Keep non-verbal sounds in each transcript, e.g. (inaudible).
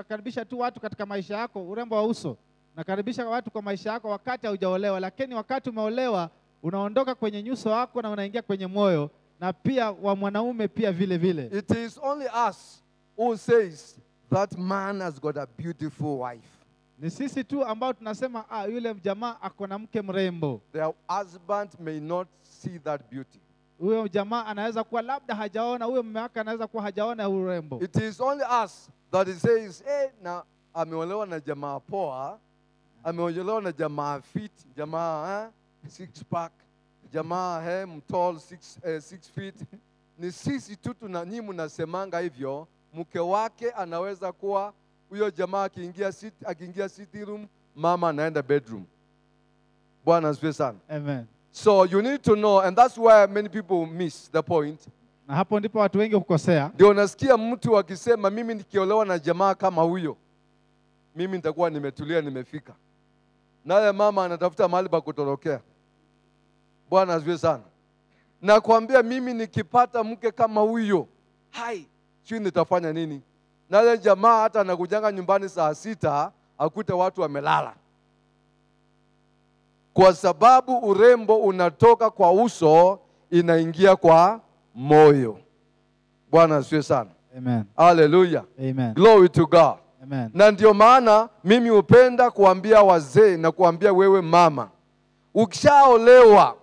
unakaribisha tu watu katika maisha yako, urembo wa uso. Unakaribisha watu kwa maisha yako wakati haujaolewa, lakini wakati umeolewa unaondoka kwenye nyuso wako na unaingia kwenye moyo na pia wa mwanaume pia vile vile. It is only us who says that man has got a beautiful wife. Ni sisi tu ambao tunasema ah, yule jamaa ako na mke mrembo. Their husband may not see that beauty. Huyo jamaa anaweza kuwa labda hajaona, huyo mume wake anaweza kuwa hajaona urembo. It is only us that he says, hey, na ameolewa na jamaa poa, ameolewa na jamaa fit, jamaa eh, six pack, jamaa eh, mtall six, eh, six feet. Ni sisi tu tuna nyinyi mnasemanga hivyo. Mke wake anaweza kuwa huyo jamaa akiingia akiingia sitting room, mama anaenda bedroom. Bwana asifiwe sana. Amen. So you need to know, and that's why many people miss the point. Na hapo ndipo watu wengi hukosea. Ndio nasikia mtu akisema mimi nikiolewa na jamaa kama huyo, mimi nitakuwa nimetulia, nimefika. Naye mama anatafuta mahali pa kutorokea. Bwana asifiwe sana. Nakwambia mimi nikipata mke kama huyo, hai, sijui nitafanya nini. Naye jamaa hata anakujanga nyumbani saa sita akute watu wamelala, kwa sababu urembo unatoka kwa uso inaingia kwa moyo. Bwana asiwe sana. Amen. Haleluya. Amen. Glory to God. Amen. Na ndio maana mimi hupenda kuambia wazee na kuambia wewe mama, ukishaolewa,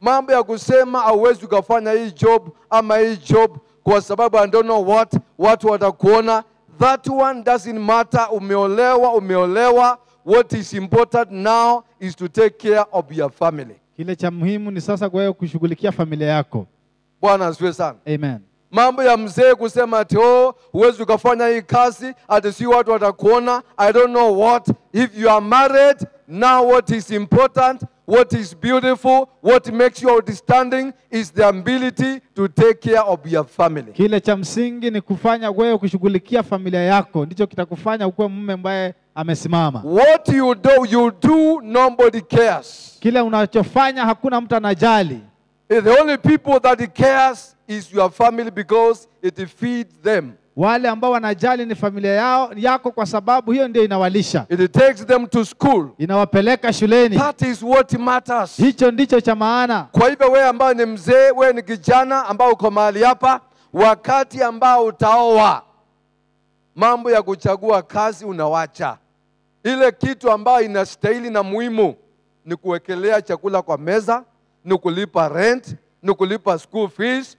mambo ya kusema hauwezi ukafanya hii job ama hii job kwa sababu I don't know what, watu watakuona. That one doesn't matter. Umeolewa, umeolewa. What is important now is to take care of your family. Kile cha muhimu ni sasa kwa wewe kushughulikia familia yako. Bwana asifiwe sana. Amen. mambo ya mzee kusema ati oh, huwezi ukafanya hii kazi ati si watu watakuona i don't know what if you are married now what is important what is beautiful what makes you outstanding is the ability to take care of your family Kile cha msingi ni kufanya wewe kushughulikia familia yako, ndicho kitakufanya ukuwe mume ambaye amesimama. what you do you do nobody cares Kile unachofanya hakuna mtu anajali. The only people that cares is your family because it feeds them Wale ambao wanajali ni familia yao yako, kwa sababu hiyo ndio inawalisha, it takes them to school inawapeleka shuleni. that is what matters Hicho ndicho cha maana. Kwa hivyo wewe ambao ni mzee, wewe ni kijana ambao uko mahali hapa, wakati ambao utaoa, mambo ya kuchagua kazi unawacha. Ile kitu ambayo inastahili na muhimu ni kuwekelea chakula kwa meza, ni kulipa rent, ni kulipa school fees,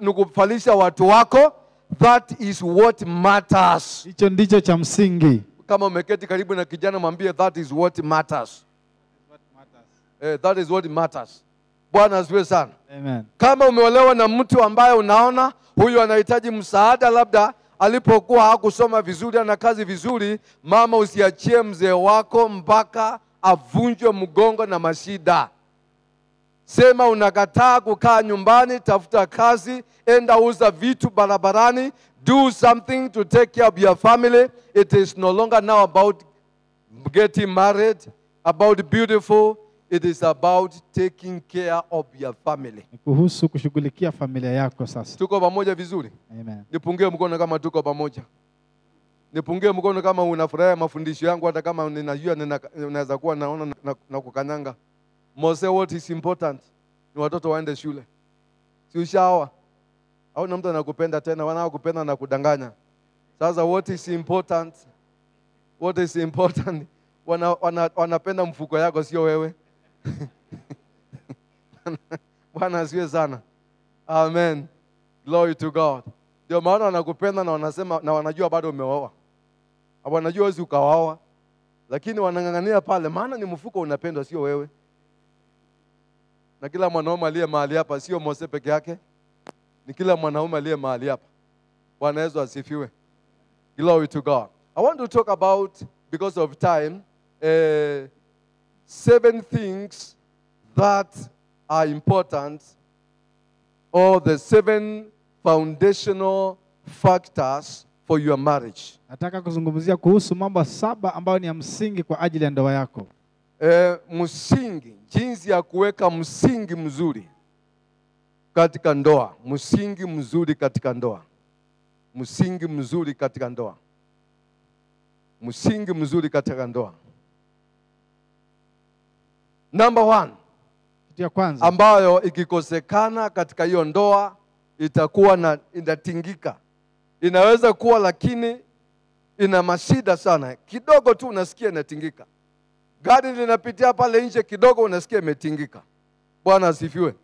ni kufalisha watu wako. That is what matters. Hicho ndicho cha msingi. Kama umeketi karibu na kijana, mwambie that is what matters. Eh, that is what matters. Bwana asifiwe sana. Amen. Kama umeolewa na mtu ambaye unaona huyu anahitaji msaada, labda alipokuwa hakusoma vizuri, ana kazi vizuri, mama, usiachie mzee wako mpaka avunjwe mgongo na mashida. Sema unakataa kukaa nyumbani, tafuta kazi, enda uza vitu barabarani, do something to take care of your family. It is no longer now about getting married, about beautiful. It is about taking care of your family. Kuhusu kushughulikia familia yako sasa. Tuko pamoja vizuri? Amen. Nipungie mkono kama tuko pamoja. Nipungie mkono kama unafurahia mafundisho yangu, hata kama ninajua nina- ninaweza kuwa naona na, na, na kukanyanga. Mose, what is important ni watoto waende shule, si ushaoa au na mtu anakupenda tena, wanaokupenda na kudanganya. Sasa what is important? What is important? Wana, wana, wanapenda mfuko yako, sio wewe. (laughs) Bwana asiwe sana. Amen. Glory to God. Ndio maana wanakupenda na wanasema na wanajua bado umeoa. Wanajua wezi ukawaoa. Lakini wanang'ang'ania pale maana ni mfuko unapendwa sio wewe. Na kila mwanaume aliye mahali hapa sio Mose peke yake. Ni kila mwanaume aliye mahali hapa. Bwana Yesu asifiwe. Glory to God. I want to talk about because of time uh, seven things that are important or the seven foundational factors for your marriage. Nataka kuzungumzia kuhusu mambo saba ambayo ni ya msingi kwa ajili ya ndoa yako. E, msingi, jinsi ya kuweka msingi mzuri katika ndoa, msingi mzuri katika ndoa, msingi mzuri katika ndoa. msingi mzuri katika ndoa. Number one, Kitu ya kwanza ambayo ikikosekana katika hiyo ndoa itakuwa na inatingika. Inaweza kuwa lakini ina mashida sana, kidogo tu unasikia inatingika. Gari linapitia pale nje kidogo, unasikia imetingika. Bwana asifiwe.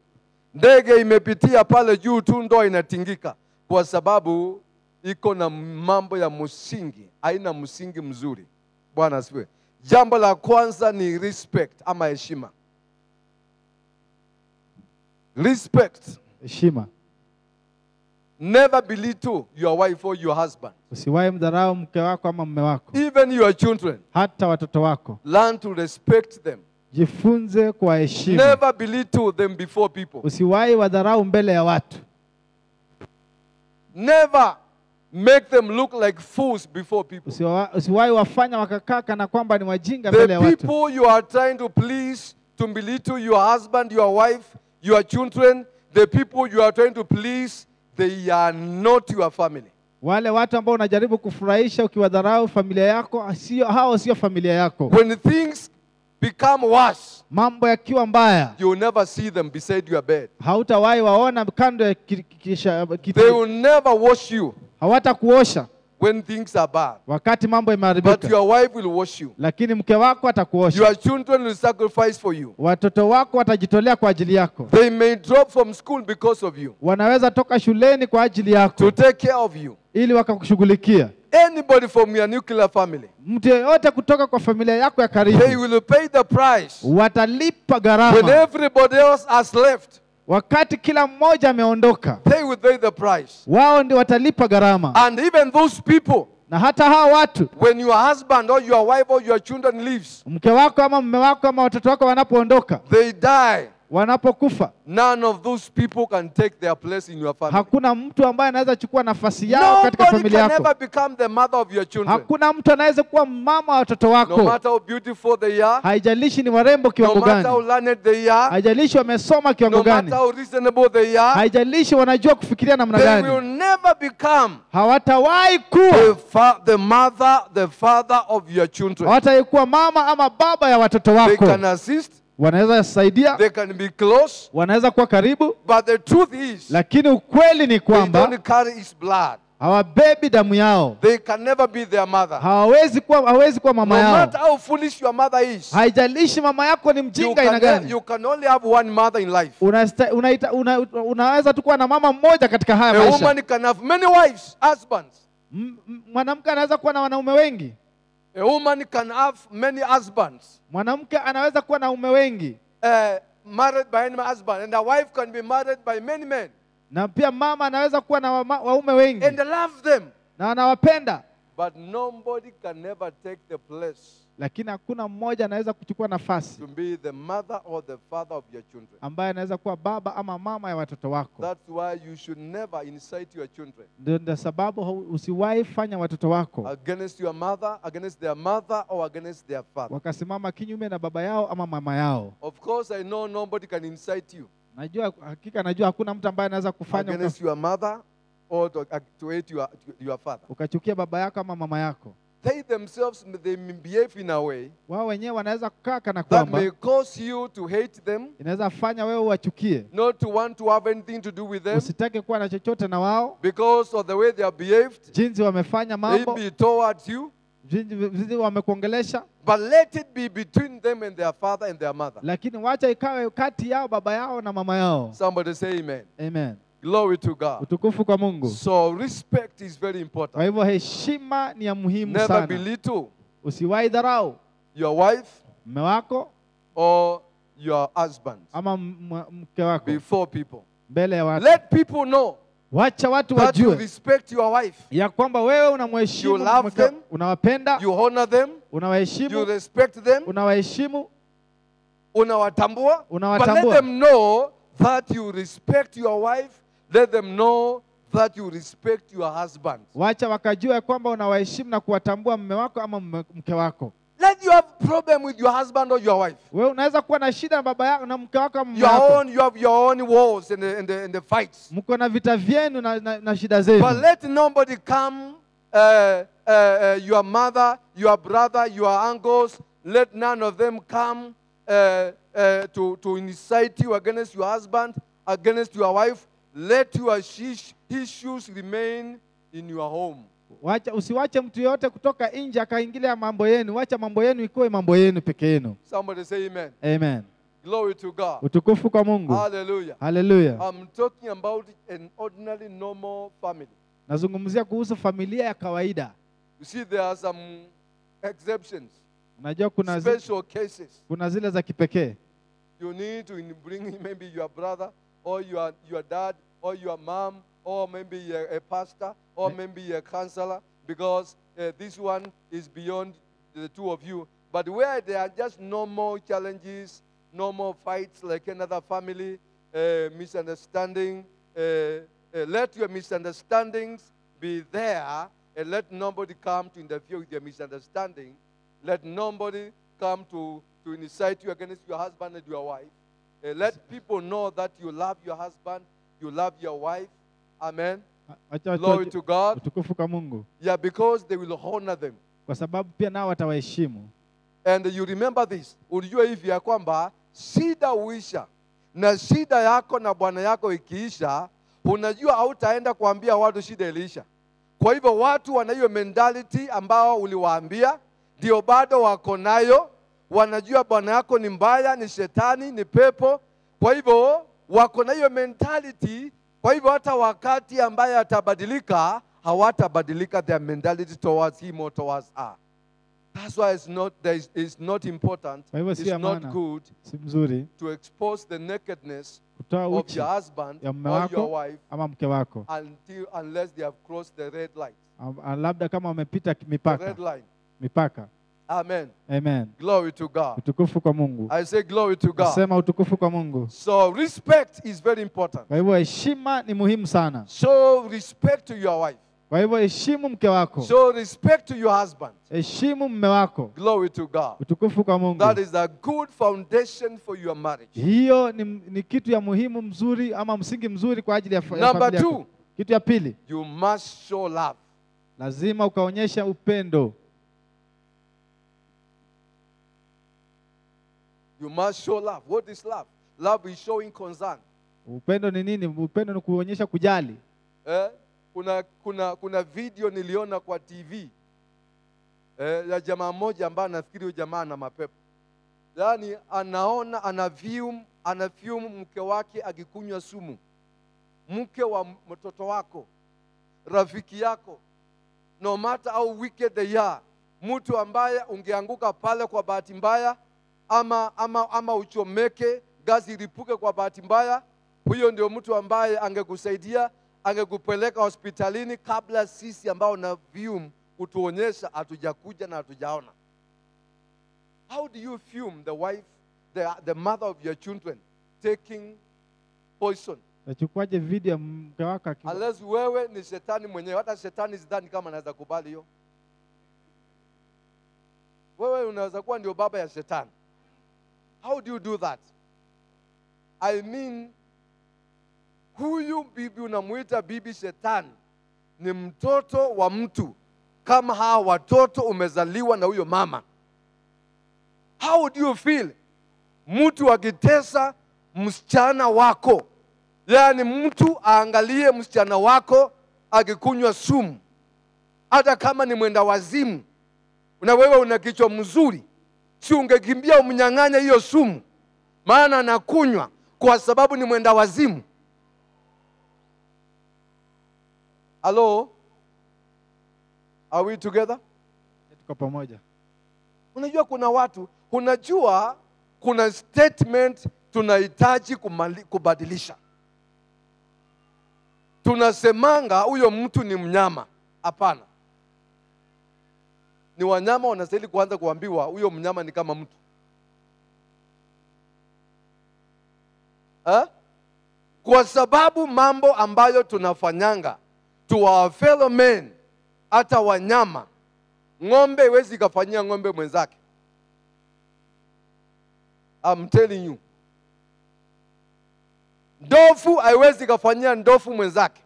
Ndege imepitia pale juu tu, ndo inatingika, kwa sababu iko na mambo ya msingi, haina msingi mzuri. Bwana asifiwe. Jambo la kwanza ni respect ama heshima. Respect. heshima. Never belittle your wife or your husband, Usiwahi mdharau mke wako ama mume wako, even your children. hata watoto wako. Learn to respect them. Jifunze kuwaheshimu. Never belittle them before people. Usiwahi wadharau mbele ya watu. Never make them look like fools before people. Usiwahi wafanya wakakaa kana kwamba ni wajinga mbele ya watu. people you are trying to please, to belittle your husband, your wife, your children, the people you are trying to please, they are not your family. Wale watu ambao unajaribu kufurahisha ukiwadharau familia yako, sio hao, sio familia yako. When things become worse, Mambo yakiwa mbaya, you will never see them beside your bed. hautawahi waona kando ya ki- kisha- They will never wash you Hawatakuosha when things are bad. wakati mambo But your wife will wash you. lakini mke wako atakuosha. Your children will sacrifice for you. Watoto wako watajitolea kwa ajili yako. They may drop from school because of you, Wanaweza toka shuleni kwa ajili to yako take care of you. ili wakakushughulikia. Anybody from your nuclear family, Mtu yeyote kutoka kwa familia yako ya they will pay the price watalipa when everybody else has left. Wakati kila mmoja ameondoka, They will pay the price. wao ndio watalipa gharama. And even those people, Na hata hawa watu, when your husband or your wife or your children leaves, mke wako ama mume wako ama watoto wako wanapoondoka, they die. Wanapokufa, None of those people can take their place in your family. hakuna mtu ambaye anaweza chukua nafasi yao katika Nobody familia can yako. ever become the mother of your children. Hakuna mtu anaweza kuwa mama wa watoto wako No matter how beautiful they are, haijalishi ni warembo kiwango no kiwango matter how learned they are, haijalishi wamesoma kiwango no gani, matter how reasonable they are, haijalishi wanajua kufikiria namna they will never become hawatawahi the, kuwa fa- the mother, the father of your children. hawatawahi kuwa mama ama baba ya watoto wako They can assist, Wanaweza saidia, they can be close, wanaweza kuwa karibu, but the truth is, lakini ukweli ni kwamba they don't carry his blood. hawabebi damu yao, They can never be their mother. hawawezi kuwa, hawezi kuwa No mama yao. matter how foolish your mother is, Haijalishi mama yako ni mjinga aina can, gani, you can only have one mother in life. unaweza unaita- una, unaweza tu kuwa na mama mmoja katika haya maisha A woman can have many wives, husbands. Mwanamke anaweza kuwa na wanaume wengi, A woman can have many husbands. mwanamke anaweza kuwa na ume wengi, Uh, married by any husband, and a wife can be married by many men. Na pia mama anaweza kuwa na waume wengi. And love them. na anawapenda, But nobody can ever take the place lakini hakuna mmoja anaweza kuchukua nafasi to be the mother or the father of your children. ambaye anaweza kuwa baba ama mama ya watoto wako. That's why you should never incite your children Ndio sababu usiwahi fanya watoto wako against your mother, against their mother, or against their father. wakasimama kinyume na baba yao ama mama yao. Of course, I know nobody can incite you Najua hakika, najua hakuna mtu ambaye anaweza kufanya against your mother or to, to hate your, your father. ukachukia baba yako ama mama yako. They themselves they behave in a way Wao wenyewe wanaweza kukaa kana that kwamba may cause you to hate them, inaweza fanya wewe uwachukie, not to want to have anything to do with them usitake kuwa na chochote na wao, because of the way they are behaved, jinsi wamefanya mambo, be towards you. jinsi wamekuongelesha, But let it be between them and their father and their mother. lakini wacha ikawe kati yao baba yao na mama yao. Somebody say amen. Amen. Glory to God. Utukufu kwa Mungu. So respect is very Kwa hivyo heshima ni ya muhimu Never sana. belittle Usiwahi dharau your wife mume wako or your husband ama mke wako before people. mbele ya watu. Let people know Wacha watu that you respect your wife, ya kwamba wewe unamheshimu, You love them. unawapenda, you honor them, you unawaheshimu, respect them, unawaheshimu, unawatambua. But let them know that you respect your wife. Let them know that you respect your husband. Wacha wakajua kwamba unawaheshimu na kuwatambua mume wako ama mke wako. Let you have problem with your husband or your wife. Wewe unaweza kuwa na shida na baba yako na mke wako ama mume Your wako, own, you have your own wars and the, and the, and the fights. mko na vita vyenu na, na, na shida But zenu, let nobody come uh, uh, your mother, your brother, your uncles, let none of them come uh, uh, to, to incite you against your husband, against your wife. Let your issues remain in your home. Wacha, usiwache mtu yoyote kutoka nje akaingilia mambo yenu. Wacha mambo yenu ikuwe mambo yenu peke yenu. Somebody say amen. Amen. Glory to God. Utukufu kwa Mungu. Hallelujah. Hallelujah. I'm talking about an ordinary, normal family. Nazungumzia kuhusu familia ya kawaida. You see, there are some exceptions, Unajua kuna, special cases. kuna zile za kipekee. You need to bring maybe your brother or your, your dad or your mom or maybe a, a pastor or Eh. maybe a counselor because uh, this one is beyond the two of you. But where there are just normal challenges, normal fights like another family, uh, misunderstanding, uh, uh, let your misunderstandings be there and let nobody come to interfere with your misunderstanding. Let nobody come to, to incite you against your husband and your wife. Uh, let people know that you love your husband, you love your wife. Amen. Glory to God. Utukufu kwa Mungu, Yeah, because they will honor them. kwa sababu pia nao watawaheshimu. And you remember this, ulijua hivi ya kwamba shida huisha, na shida yako na bwana yako ikiisha, unajua hautaenda kuambia watu shida iliisha. Kwa hivyo watu wana hiyo mentality ambao uliwaambia, ndio bado wako nayo, wanajua bwana yako ni mbaya, ni shetani, ni pepo. Kwa hivyo wako na hiyo mentality. Kwa hivyo hata wakati ambaye atabadilika, hawatabadilika their mentality towards him or towards her. That's why it's not, there is, it's not important, Kwa hivyo si it's not good Si mzuri to expose the nakedness kutoa of uchi your husband ya mume or wako wife ama mke wako, until unless they have crossed the red light. Am- labda kama wamepita The mipaka red line. mipaka. Amen. Amen. Glory to God. Utukufu kwa Mungu. I say glory to God. Nasema utukufu kwa Mungu. So respect is very important. Kwa hivyo heshima ni muhimu sana. Show respect to your wife. Kwa hivyo heshimu mke wako, Show respect to your husband. heshimu mme wako. Glory to God. Utukufu kwa Mungu. That is a good foundation for your marriage. Hiyo ni, ni kitu ya muhimu mzuri ama msingi mzuri kwa ajili ya, familia. Number two. Kitu ya pili, You must show love. lazima ukaonyesha upendo. You must show love. What is love? Love is showing concern. Upendo ni nini? Upendo ni kuonyesha kujali. Eh? Kuna, kuna, kuna video niliona kwa TV eh, ya jamaa mmoja ambaye anafikiri huyo jamaa ana mapepo, yaani anaona ana view ana fume mke wake akikunywa sumu, mke wa mtoto wako, rafiki yako, no matter how wicked they are, mtu ambaye ungeanguka pale kwa bahati mbaya ama, ama, ama uchomeke gazi ilipuke kwa bahati mbaya, huyo ndio mtu ambaye angekusaidia angekupeleka hospitalini kabla sisi ambao na vium kutuonyesha hatujakuja na hatujaona. How do you fume the wife, the, the mother of your children taking poison? Nachukuaje video ya mke wako akiwa? Unless wewe ni shetani mwenyewe. Hata shetani sidhani kama anaweza kubali hiyo. Wewe unaweza kuwa ndio baba ya shetani. How do you do that? I mean, huyu bibi unamuita bibi shetani ni mtoto wa mtu kama hawa watoto umezaliwa na huyo mama. How do you feel? Mtu akitesa msichana wako, yaani mtu aangalie msichana wako akikunywa sumu, hata kama ni mwenda wazimu, na wewe una kichwa mzuri, si ungekimbia umnyang'anya hiyo sumu, maana anakunywa kwa sababu ni mwenda wazimu. Hello? Are we together? tuko pamoja. Unajua kuna watu, unajua kuna statement tunahitaji kubadilisha. Tunasemanga huyo mtu ni mnyama. Hapana, ni wanyama wanastahili kuanza kuambiwa huyo mnyama ni kama mtu ha? Kwa sababu mambo ambayo tunafanyanga to our fellow men, hata wanyama ng'ombe iwezi ikafanyia ng'ombe mwenzake. I'm telling you. Ndofu haiwezi ikafanyia ndofu mwenzake.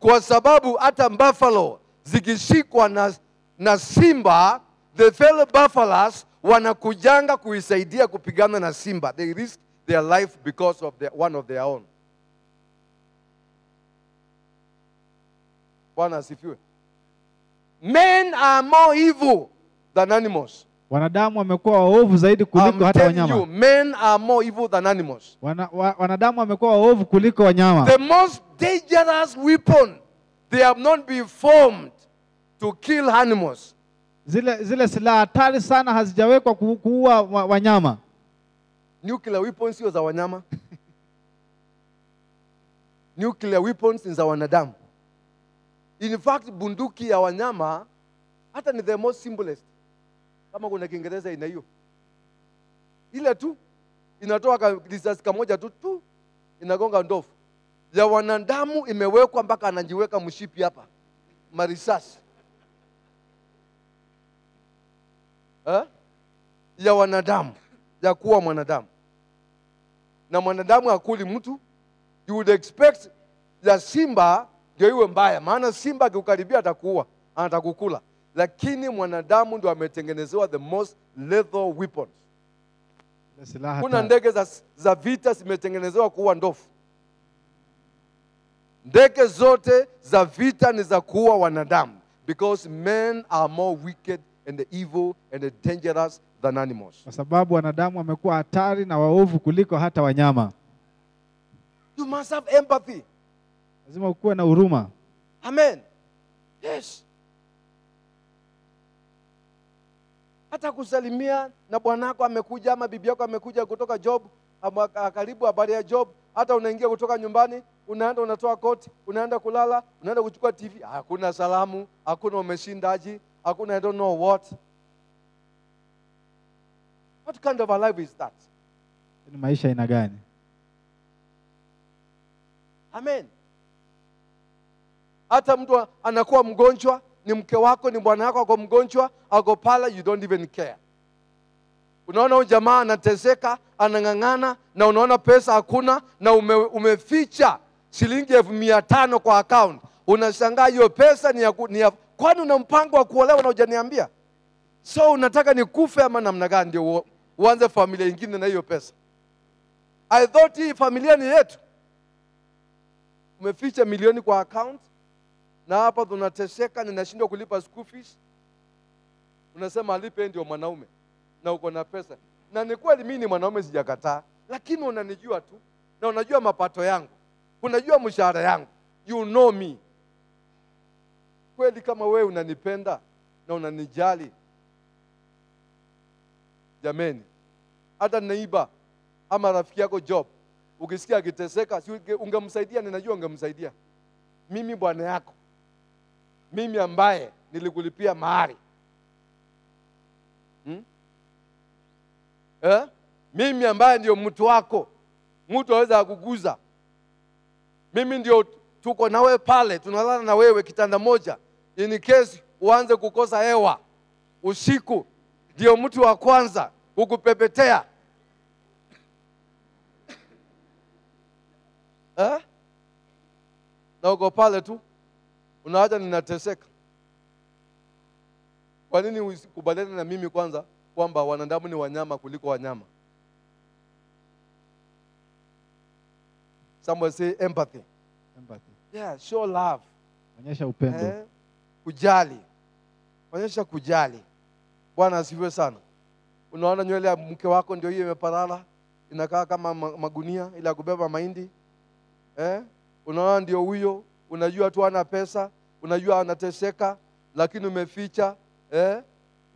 kwa sababu hata buffalo zikishikwa na, na simba the fellow buffalos wanakujanga kuisaidia kupigana na simba. They risk their life because of their, one of their own. Bwana asifiwe. Men are more evil than animals. Wanadamu wamekuwa waovu zaidi I'm kuliko hata wanyama. you, men are more evil than animals. Wana, wa, wanadamu wamekuwa waovu kuliko wanyama. The most dangerous weapon they have not been formed to kill animals. Zile zile silaha hatari sana hazijawekwa ku- kuua wa, wanyama. Nuclear weapons sio za wanyama. (laughs) Nuclear weapons ni za wanadamu. In fact, bunduki ya wanyama hata ni the most simplest. Kama kuna Kiingereza ina hiyo. Ile tu inatoa ka risasi kamoja tu tu inagonga ndovu. Ya wanadamu imewekwa mpaka anajiweka mshipi hapa. Marisasi. Eh? Ya wanadamu ya kuwa mwanadamu. Na mwanadamu akuli mtu. You would expect ya simba ndio iwe mbaya. Maana simba akikukaribia atakuua atakukula. Lakini mwanadamu ndio ametengenezewa the most lethal weapons. Kuna ndege za, za vita zimetengenezewa kuua ndovu ndege zote za vita ni za kuua wanadamu because men are more wicked and evil and dangerous than animals Kwa sababu wanadamu wamekuwa hatari na waovu kuliko hata wanyama. you must have empathy Lazima ukuwe na huruma. Amen. Yes. Hata kusalimia na bwanako amekuja ama bibi yako amekuja kutoka job, karibu habari ya job, hata unaingia kutoka nyumbani, unaenda unatoa koti, unaenda kulala, unaenda kuchukua TV, hakuna salamu, hakuna umeshindaji, hakuna I don't know what. What kind of a life is that? Ni maisha aina gani? Amen. Hata mtu anakuwa mgonjwa, ni mke wako, ni bwana wako ako mgonjwa, ako pala, you don't even care. Unaona huyu jamaa anateseka, anang'ang'ana, na unaona pesa hakuna, na ume, umeficha shilingi elfu mia tano kwa account. Unashangaa hiyo pesa ni ya, ni ya kwani una mpango wa kuolewa na hujaniambia? So unataka nikufe ama namna gani ndio uanze familia ingine na hiyo pesa? I thought hii familia ni yetu umeficha milioni kwa account na hapa tunateseka, ninashindwa kulipa school fees. Unasema alipe ndio mwanaume na uko na pesa, na ni kweli mimi ni mwanaume, sijakataa, lakini unanijua tu na unajua mapato yangu, unajua mshahara yangu, you know me. Kweli kama wewe unanipenda na unanijali, jameni, hata naiba ama rafiki yako job ukisikia akiteseka, si ungemsaidia? Ninajua ungemsaidia. Mimi bwana yako, mimi ambaye nilikulipia mahari hmm? Eh? Mimi ambaye ndio mtu wako, mtu aweza akuguza. Mimi ndio tuko nawe pale, tunalala na wewe kitanda moja, in case uanze kukosa hewa usiku, ndio mtu wa kwanza kukupepetea eh? na uko pale tu unaacha ninateseka. Kwa nini usikubaliane na mimi kwanza kwamba wanadamu ni wanyama kuliko wanyama? Somebody say empathy. Empathy. Yeah, show love. Onyesha upendo. Eh? Kujali. Onyesha kujali. Bwana asifiwe sana. Unaona nywele ya mke wako ndio hiyo imeparala, inakaa kama magunia ile ya kubeba mahindi. Eh? Unaona ndio huyo, unajua tu ana pesa, unajua anateseka, lakini umeficha. Eh?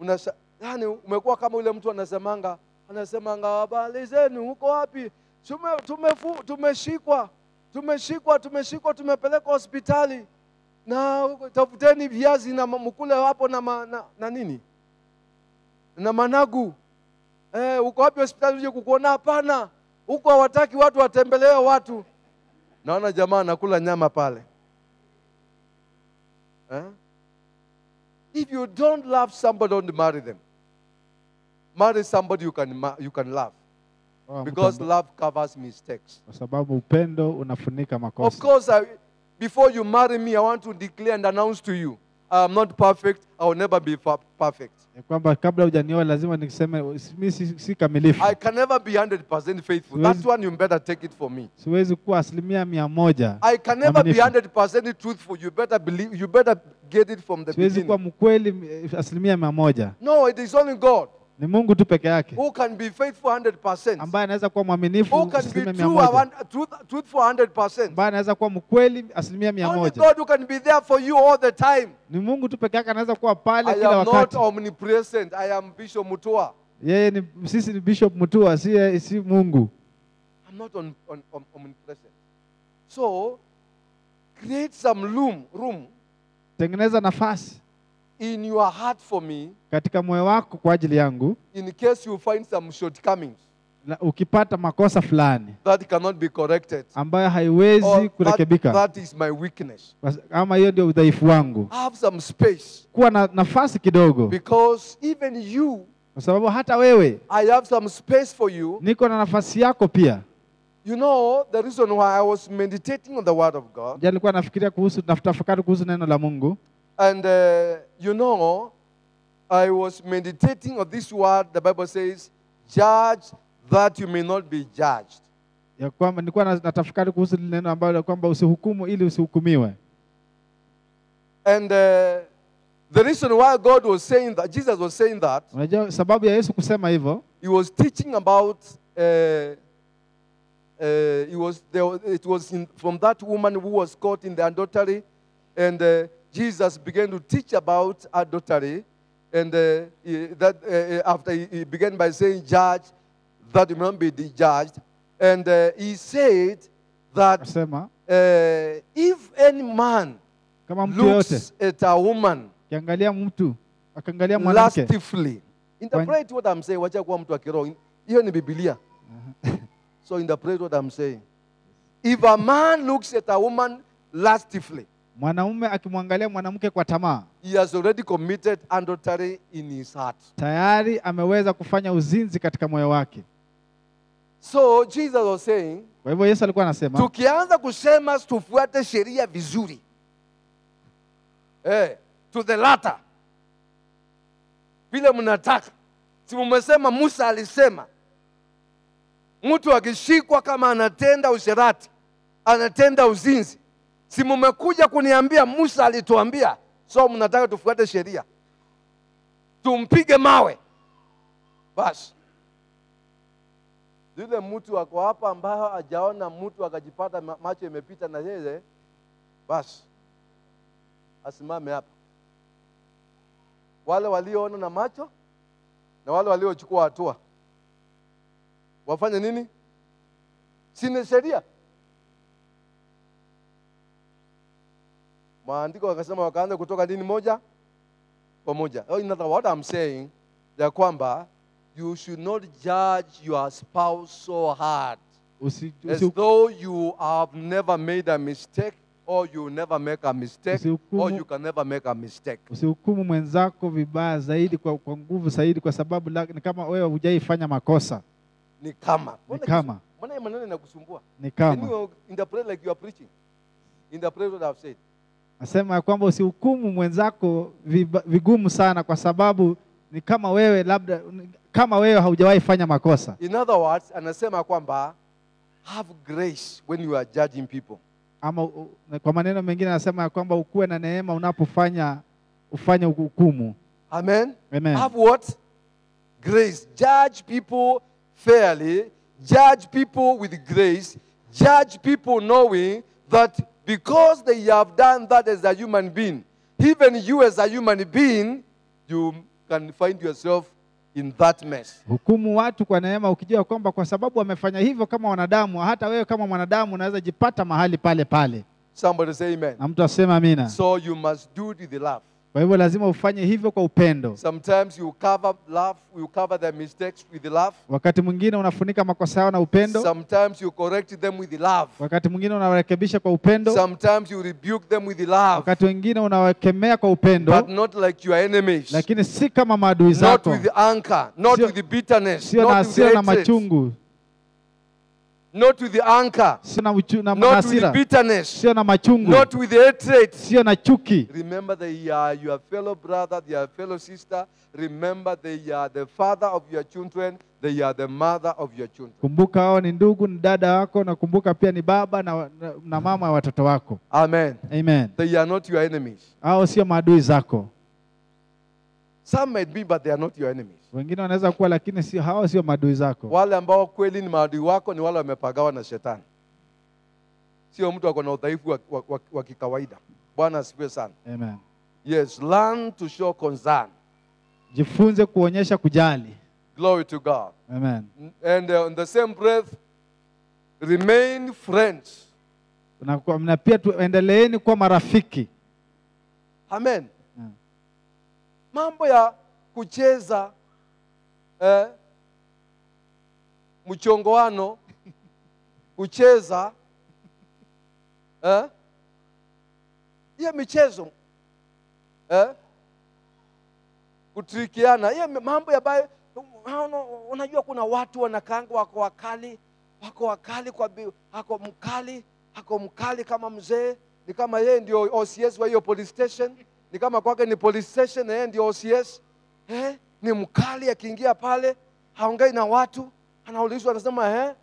Unasha, yani umekuwa kama yule mtu anasemanga, anasemanga habari zenu, huko wapi? Tume, tumefu, tumeshikwa, tumeshikwa, tumeshikwa, tumepelekwa hospitali na tafuteni viazi na mkule hapo na, na, na nini na managu. Eh, uko wapi hospitali uje kukuona? Hapana, huko hawataki watu watembelee watu. Naona jamaa anakula nyama pale eh? If you don't love somebody, don't marry them. Marry somebody you can, you can love ah, because love covers mistakes. Kwa sababu upendo unafunika Of course, I, before you marry me, I want to declare and announce to you, I am not perfect. I will never be perfect. kwamba kabla hujanioa lazima niseme mimi si, si kamilifu, I can never be 100% faithful. That one you better take it for me. siwezi kuwa asilimia mia moja, I can never be 100% truthful. You better believe. You better get it from the siwezi kuwa beginning. mkweli eh, asilimia mia moja. No, it is only God Ni Mungu tu peke yake who can be faithful 100%. ambaye anaweza kuwa mwaminifu Who can be true, truthful 100%. ambaye anaweza kuwa mkweli asilimia mia Only moja. God who can be there for you all the time. Ni Mungu tu peke yake anaweza kuwa pale I kila am not wakati. omnipresent. I am Bishop Mutua. Yeye ni sisi ni Bishop Mutua, si, si Mungu. I'm not on, on, on, omnipresent. So, create some room, room Tengeneza nafasi in your heart for me katika moyo wako kwa ajili yangu, in case you find some shortcomings na ukipata makosa fulani that cannot be corrected. ambayo haiwezi Or kurekebika, that is my weakness. Ama hiyo ndio udhaifu wangu, Have some space kuwa na nafasi kidogo, because even you, kwa sababu hata wewe I have some space for you. niko na nafasi yako pia. You know, the reason why I was meditating on the Word of God, nilikuwa nafikiria kuhusu nafutafakari kuhusu neno la Mungu, and uh, you know, I was meditating on this word. The Bible says, Judge that you may not be judged. ya kwamba nilikuwa natafakari kuhusu lile neno ambalo kwamba usihukumu ili usihukumiwe. And uh, the reason why God was saying that, Jesus was saying that, Unajua sababu ya Yesu kusema hivyo, he was teaching about, uh, uh, he was, there, it was in, from that woman who was caught in the adultery, and uh, Jesus began to teach about adultery, and uh, he- that uh, after he, he began by saying, "Judge, that you may not be judged," and uh, he said that uh, if any man kama mtu looks at a woman akiangalia mtu akaangalia mwanamke lastively. Interpret what I'm saying. Wacha kuwa mtu wa kiroho. Hiyo ni Biblia. So interpret what I'm saying. If a man looks at a woman lastively, mwanaume akimwangalia mwanamke kwa tamaa, he has already committed adultery in his heart. tayari ameweza kufanya uzinzi katika moyo wake. So Jesus was saying, Kwa hivyo Yesu alikuwa anasema tukianza kusema tufuate sheria vizuri, eh, to the latter, vile mnataka. Si mmesema Musa alisema mtu akishikwa kama anatenda usherati, anatenda uzinzi, si mumekuja kuniambia Musa alituambia, so mnataka tufuate sheria, tumpige mawe basi yule mtu ako hapa ambayo hajaona mtu akajipata macho imepita na yeye, basi asimame hapa. Wale walioona na macho na wale waliochukua hatua wafanye nini? Sina sheria. Maandiko wakasema wakaanza kutoka dini moja kwa moja. Oh, in other, what I'm saying ya kwamba you should not judge your spouse so hard usi, as though you have never made a mistake or you never make a mistake Usihukumu- or you can never make a mistake. usihukumu mwenzako vibaya zaidi kwa, kwa nguvu zaidi, kwa sababu la, ni kama wewe hujaifanya makosa. Ni kama. Ni kama. Mbona maneno inakusumbua? Ni kama interpret like you are preaching? Interpret what I've said. Nasema ya kwamba usihukumu mwenzako vigumu sana, kwa sababu ni kama wewe labda kama wewe haujawahi fanya makosa. In other words, anasema kwamba have grace when you are judging people. Ama kwa maneno mengine anasema ya kwamba ukuwe na neema unapofanya ufanye hukumu. Amen. Amen. Have what? Grace. Judge people fairly. Judge people with grace. Judge people knowing that because they have done that as a human being, even you as a human being, you can find yourself in that mess. Hukumu watu kwa neema, ukijua kwamba kwa sababu wamefanya hivyo kama wanadamu, hata wewe kama mwanadamu unaweza jipata mahali pale pale, Somebody say amen. na mtu asema amina. So you must do it with love. Kwa hivyo lazima ufanye hivyo kwa upendo. Sometimes you cover love, you cover their mistakes with love. Wakati mwingine unafunika makosa yao na upendo, Sometimes you correct them with love. wakati mwingine unawarekebisha kwa upendo, Sometimes you rebuke them with love. wakati wengine unawakemea kwa upendo, but not like your enemies. lakini si kama maadui not with anger, not Sio- with bitterness, sio na not with hasira na machungu, not with the anger, sio uchu, na, na not with bitterness, sio na machungu, not with hatred. sio na chuki. Remember they are uh, your fellow brother, they are fellow sister. Remember they are uh, the father of your children, they are the mother of your children. Kumbuka hao ni ndugu, ni dada wako, na kumbuka pia ni baba na, na, mama ya watoto wako. Amen. Amen. They are not your enemies. Hao sio maadui zako. Some might be, but they are not your enemies. Wengine wanaweza kuwa, lakini si, hao, sio maadui zako. Wale ambao kweli ni maadui wako ni wale wamepagawa na shetani, sio mtu ako na udhaifu wa, wa, wa, wa kikawaida. Bwana asifiwe sana. Amen. Yes, learn to show concern. Jifunze kuonyesha kujali. Glory to God. Amen. And uh, in the same breath, remain friends. Na, pia tuendeleeni kuwa marafiki. Amen. Mambo ya kucheza eh, mchongoano, kucheza. Eh, michezo. Eh, kutrikiana, hiyo mambo ya bayo, unajua kuna watu wanakaanga wako wakali, wako wakali kwa ako mkali, ako mkali kama mzee, ni kama yeye ndio OCS wa hiyo police station, ni kama kwake ni police station na yeye ndio OCS eh, ni mkali, akiingia pale haongei na watu, anaulizwa anasema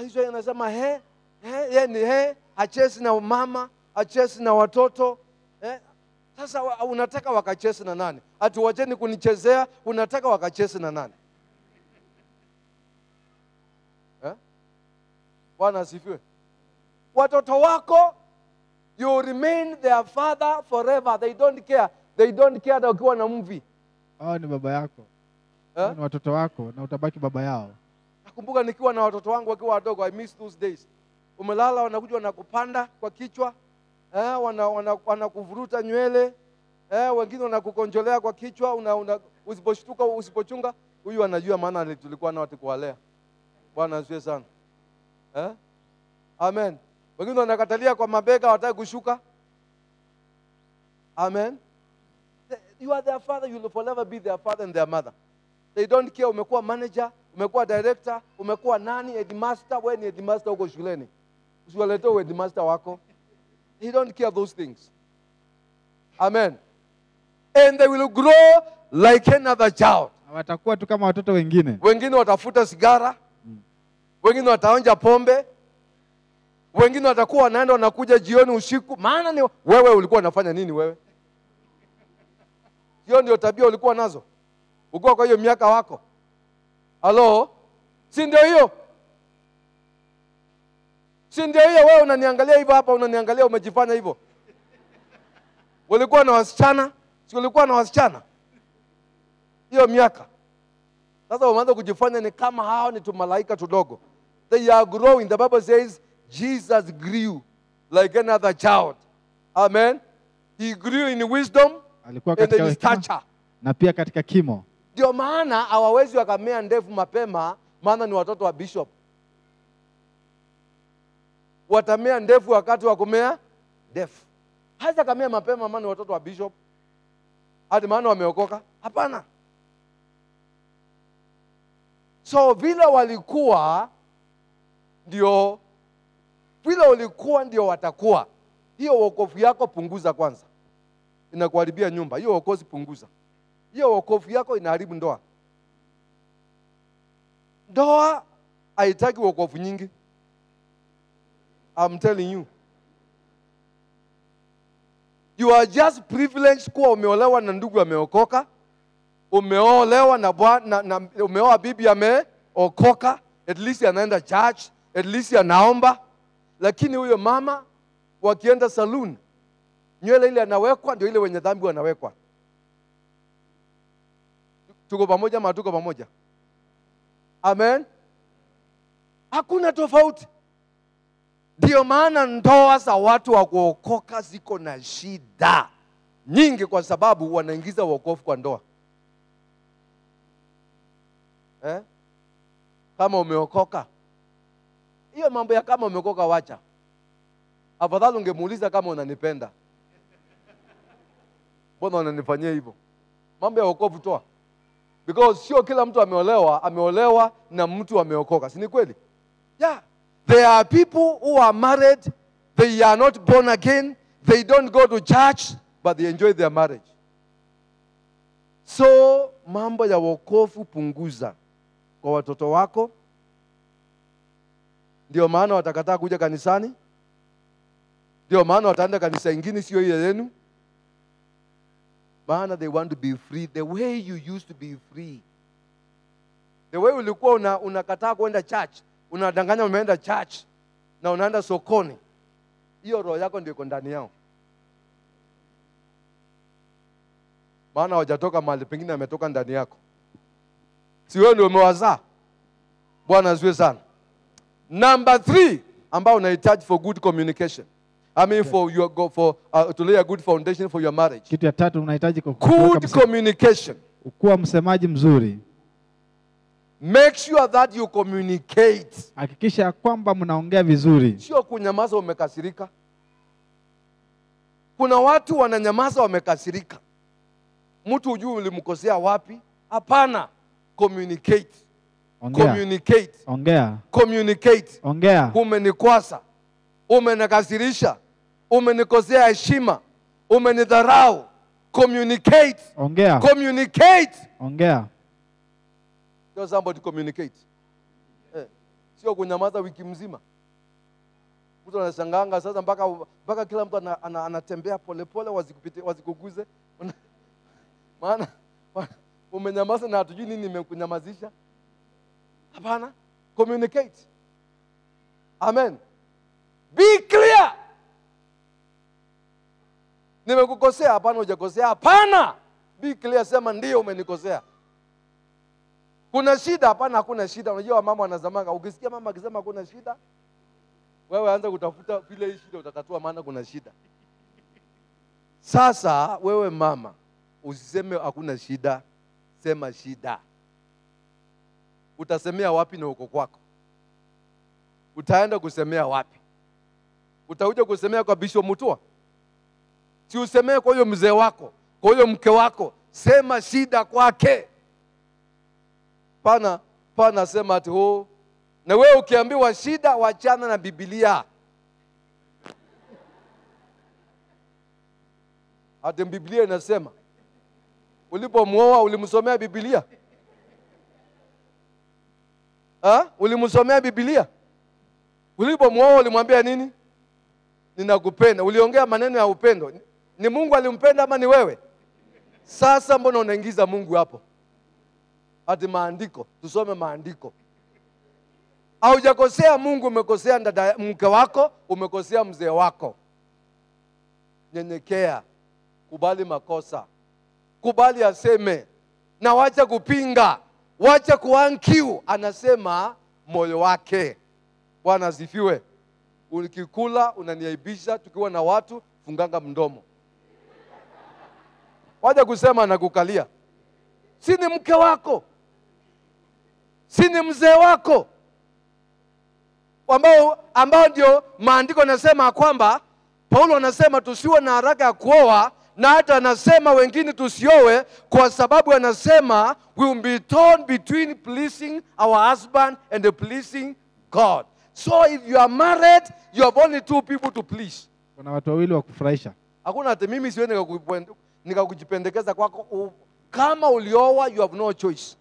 hizo anasema yeye ni achezi na mama, achezi na watoto eh, sasa unataka wakachezi na nani? Ati wacheni kunichezea, unataka wakachezi na nani? Eh? Bwana asifiwe. Watoto wako you remain their father forever. They don't care. They don't care ukiwa na mvi. Hao ni baba yako, Eh? ni watoto wako, na utabaki baba yao. Nakumbuka nikiwa na watoto wangu wakiwa wadogo, I miss those days. Umelala, wanakuja wanakupanda kwa kichwa eh, wana, wana, wanakuvuruta nywele eh, wengine wanakukonjolea kwa kichwa una, una, usiposhtuka usipochunga, huyu anajua maana tulikuwa nao tukuwalea. Bwana asifiwe sana eh? Amen. Wengine wanakatalia kwa mabega, wataki kushuka. Amen. You are their father, you will forever be their father and their mother. They don't care umekuwa manager, umekuwa director, umekuwa nani, headmaster, wewe ni headmaster huko shuleni. Usiwaletee headmaster wako. They don't care those things. Amen. And they will grow like another child. Watakuwa tu kama watoto wengine. Wengine watafuta sigara, wengine wataonja pombe, wengine watakuwa wanaenda wanakuja jioni usiku. Maana ni wewe ulikuwa unafanya nini wewe? Hiyo ndio tabia ulikuwa nazo ukiwa kwa hiyo miaka wako. Halo, si ndio hiyo? Si ndio hiyo? Wewe unaniangalia hivyo hapa, unaniangalia umejifanya hivyo. Ulikuwa na wasichana, si ulikuwa na wasichana hiyo miaka sasa umeanza kujifanya ni kama hao ni tumalaika tudogo. They are growing. The Bible says Jesus grew like another child. Amen. He grew in wisdom Alikuwa katika hekima na pia katika kimo. Ndio maana hawawezi wakamea ndevu mapema, maana ni watoto wa bishop. Watamea ndevu wakati wa kumea ndevu. Hasa kamea mapema, maana ni watoto wa bishop, hadi maana wameokoka? Hapana. So vile walikuwa ndio vile walikuwa ndio watakuwa. Hiyo wokovu yako punguza kwanza, inakuharibia nyumba. Hiyo wokozi punguza hiyo wokovu yako inaharibu ndoa. Ndoa haitaki wokovu nyingi. I'm telling you. You are just privileged kuwa umeolewa na ndugu ameokoka, umeolewa na na, na umeoa bibi ameokoka, at least anaenda church, at least anaomba. Lakini huyo mama wakienda saloon, nywele ile anawekwa ndio ile wenye dhambi wanawekwa. Tuko pamoja ma tuko pamoja? Amen. Hakuna tofauti. Ndio maana ndoa za watu wa kuokoka ziko na shida nyingi, kwa sababu wanaingiza wokovu kwa ndoa eh? Kama umeokoka, hiyo mambo ya kama umeokoka, wacha. Afadhali ungemuuliza kama unanipenda, mbona wananifanyia hivyo? Mambo ya wokovu toa because sio kila mtu ameolewa ameolewa na mtu ameokoka, si ni kweli? Yeah. There are people who are married, they are not born again, they don't go to church, but they enjoy their marriage. So mambo ya wokovu punguza kwa watoto wako. Ndio maana watakataa kuja kanisani, ndio maana wataenda kanisa ingine, sio ile yenu, maana they want to be free the way you used to be free. The way ulikuwa una, unakataa kwenda church, unadanganya umeenda church na unaenda sokoni, hiyo roho yako ndio iko ndani yao, maana hawajatoka mahali pengine, ametoka ndani yako. Si wewe ndio umewazaa? Bwana asifiwe sana. Number three, ambao unahitaji for good communication. I mean for your go for uh, to lay a good foundation for your marriage. Kitu ya tatu unahitaji Good communication. kuwa msemaji mzuri. Make sure that you communicate. Hakikisha ya kwamba mnaongea vizuri. Sio kunyamaza umekasirika. Kuna watu wananyamaza wamekasirika. Mtu hujui ulimkosea wapi? Hapana. Communicate. Ongea, Communicate. ongea, Communicate. ongea, Umenikwasa, umenikasirisha, umenikosea heshima, umenidharau. Communicate. ongea, Communicate. ongea. Tell somebody communicate. Eh, sio kunyamaza wiki mzima. Mtu anashanganga sasa mpaka mpaka kila mtu ana, ana, anatembea polepole wasikupite wasikuguze. Maana umenyamaza na hatujui nini imekunyamazisha. Hapana. Communicate. Amen. Be clear. Nimekukosea? Hapana, hujakosea. Hapana. Be clear, sema ndio umenikosea. Kuna shida? Hapana, hakuna shida. Unajua wamama wanazamanga, ukisikia mama akisema kuna shida, wewe anza kutafuta vile hii shida utatatua, maana kuna shida. Sasa wewe mama, usiseme hakuna shida, sema shida. Utasemea wapi na uko kwako? Utaenda kusemea wapi? Utakuja kusemea kwa Bishop Mutua? Si usemee kwa huyo mzee wako, kwa huyo mke wako, sema shida kwake pana pana sema ati huu. Na wewe ukiambiwa shida, wachana na Biblia. Ati Biblia inasema ulipomwoa ulimsomea Biblia ha? Ulimsomea Biblia? Ulipomwoa ulimwambia nini? Ninakupenda. Uliongea maneno ya upendo. Ni Mungu alimpenda ama ni wewe? Sasa mbona unaingiza Mungu hapo? ati maandiko, tusome maandiko. Haujakosea Mungu, umekosea dada mke wako, umekosea mzee wako. Nyenyekea, kubali makosa, kubali aseme, na wacha kupinga, wacha kuankiu, anasema moyo wake. Bwana asifiwe. Ukikula unaniaibisha, tukiwa na watu, funganga mdomo, waja kusema nakukalia. Si ni mke wako, si ni mzee wako, ambao ambao ndio maandiko anasema kwamba Paulo anasema tusiwe na haraka ya kuoa, na hata anasema wengine tusiowe, kwa sababu anasema we will be torn between pleasing our husband and pleasing God. So if you are married, you have only two people to please. Kuna watu wawili wa kufurahisha. Hakuna ati mimi siwe nikakujipendekeza kwako. Kama ulioa, you have no choice,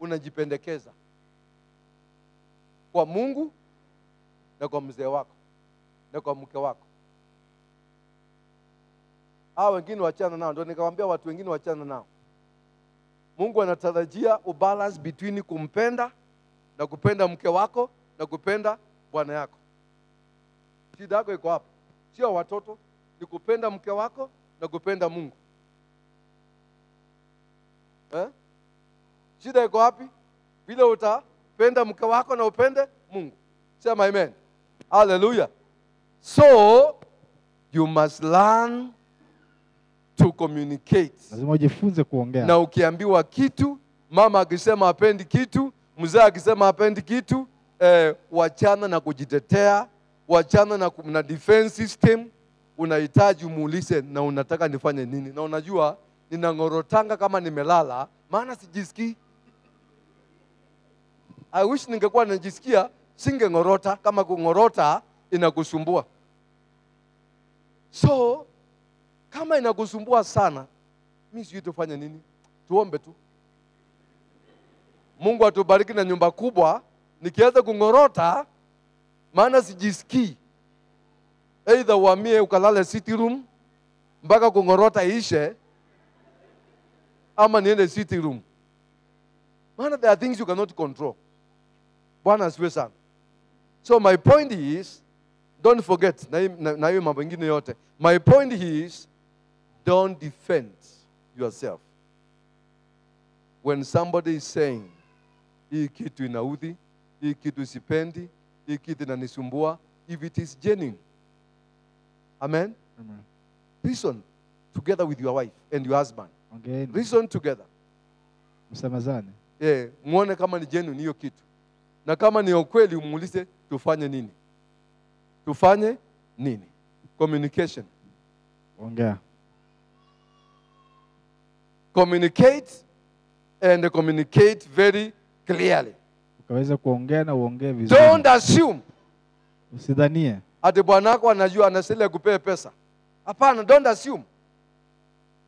unajipendekeza kwa Mungu na kwa mzee wako na kwa mke wako. Hao wengine wachana nao, ndio nikawambia watu wengine wachana nao. Mungu anatarajia ubalance between kumpenda na kupenda mke wako na kupenda bwana yako. Shida yako iko hapo, sio watoto, ni kupenda mke wako na kupenda Mungu eh? Shida iko wapi? Vile utapenda mke wako na upende Mungu. Sema amen. Hallelujah. So you must learn to communicate. Lazima ujifunze kuongea. Na ukiambiwa kitu, mama akisema apendi kitu, mzee akisema apendi kitu, eh, wachana na kujitetea, wachana na, na defense system. Unahitaji umuulize na unataka nifanye nini, na unajua ninang'orotanga kama nimelala, maana sijisikii. I wish ningekuwa najisikia singeng'orota kama kung'orota inakusumbua. So kama inakusumbua sana, mi sijui tufanye nini. Tuombe tu, Mungu atubariki na nyumba kubwa, nikianza kung'orota, maana sijisikii. Either uhamie ukalale sitting room mpaka kung'orota ishe, ama niende sitting room, maana there are things you cannot control. Bwana asifiwe sana. So my point is, don't forget na hiyo mambo ingine yote. My point is, don't defend yourself. When somebody is saying, hii kitu inaudhi, hii kitu sipendi, hii kitu inanisumbua, if it is genuine. Amen. Amen. Reason together with your wife and your husband. Again. Reason together. msemezane. Yeah, muone kama ni genuine hiyo kitu, na kama ni ukweli, umuulize tufanye nini, tufanye nini. Communication, Ongea. communicate and communicate very clearly. Ukaweza kuongea na uongee vizuri. Don't assume Usidhanie. ati bwanako anajua anastahili kupee pesa. Hapana, don't assume.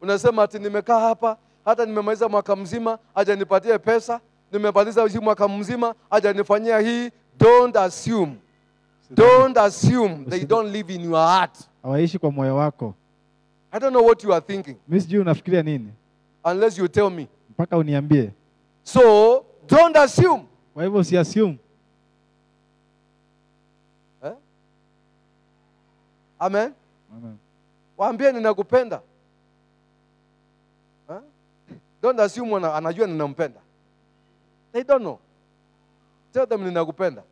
Unasema ati nimekaa hapa hata nimemaliza mwaka mzima hajanipatia pesa, nimemaliza hii mwaka mzima hajanifanyia hii. Don't assume. Don't assume they don't live in your heart. Hawaishi kwa moyo wako. I don't know what you are thinking Mimi sijui unafikiria nini unless you tell me. mpaka uniambie. So don't assume. Kwa hivyo usiassume. Eh? Amen. Amen. Waambie ninakupenda. Eh? Don't assume wana, anajua ninampenda. They don't know. Tell them ninakupenda.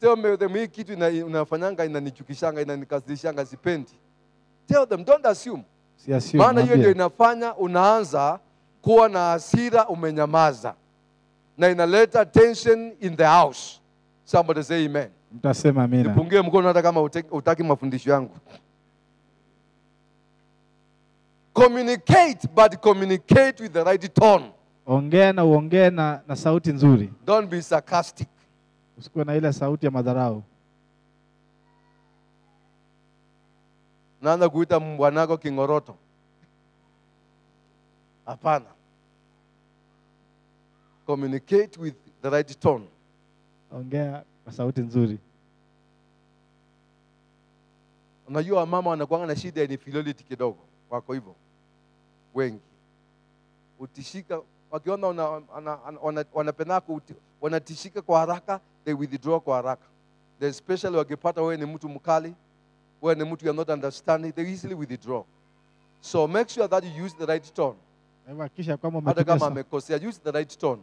Tell them hii kitu ina- unafanyanga inanichukishanga, inanikasirishanga, sipendi. Tell them don't assume. Si assume. Maana hiyo ndio inafanya unaanza kuwa na hasira, umenyamaza, na inaleta tension in the house. Somebody say amen. Mtasema amina. Nipungie mkono hata kama hutaki mafundisho yangu. Communicate but communicate with the right tone. Ongea na uongee na, na sauti nzuri. Don't be sarcastic. Usikuwe na ile sauti ya madharau. Naanza kuita mwanako king'oroto. Hapana. Communicate with the right tone. Ongea kwa sauti nzuri. Unajua wamama wanakuanga na shida ya inferiority kidogo, wako hivyo wengi. Utishika wakiona wanapenda wanatishika kwa haraka, they withdraw kwa haraka. They especially wakipata wewe ni mtu mkali, wewe ni mtu you are not understanding, they easily withdraw. So make sure that you use the right tone. Hata kama amekosea, use the right tone.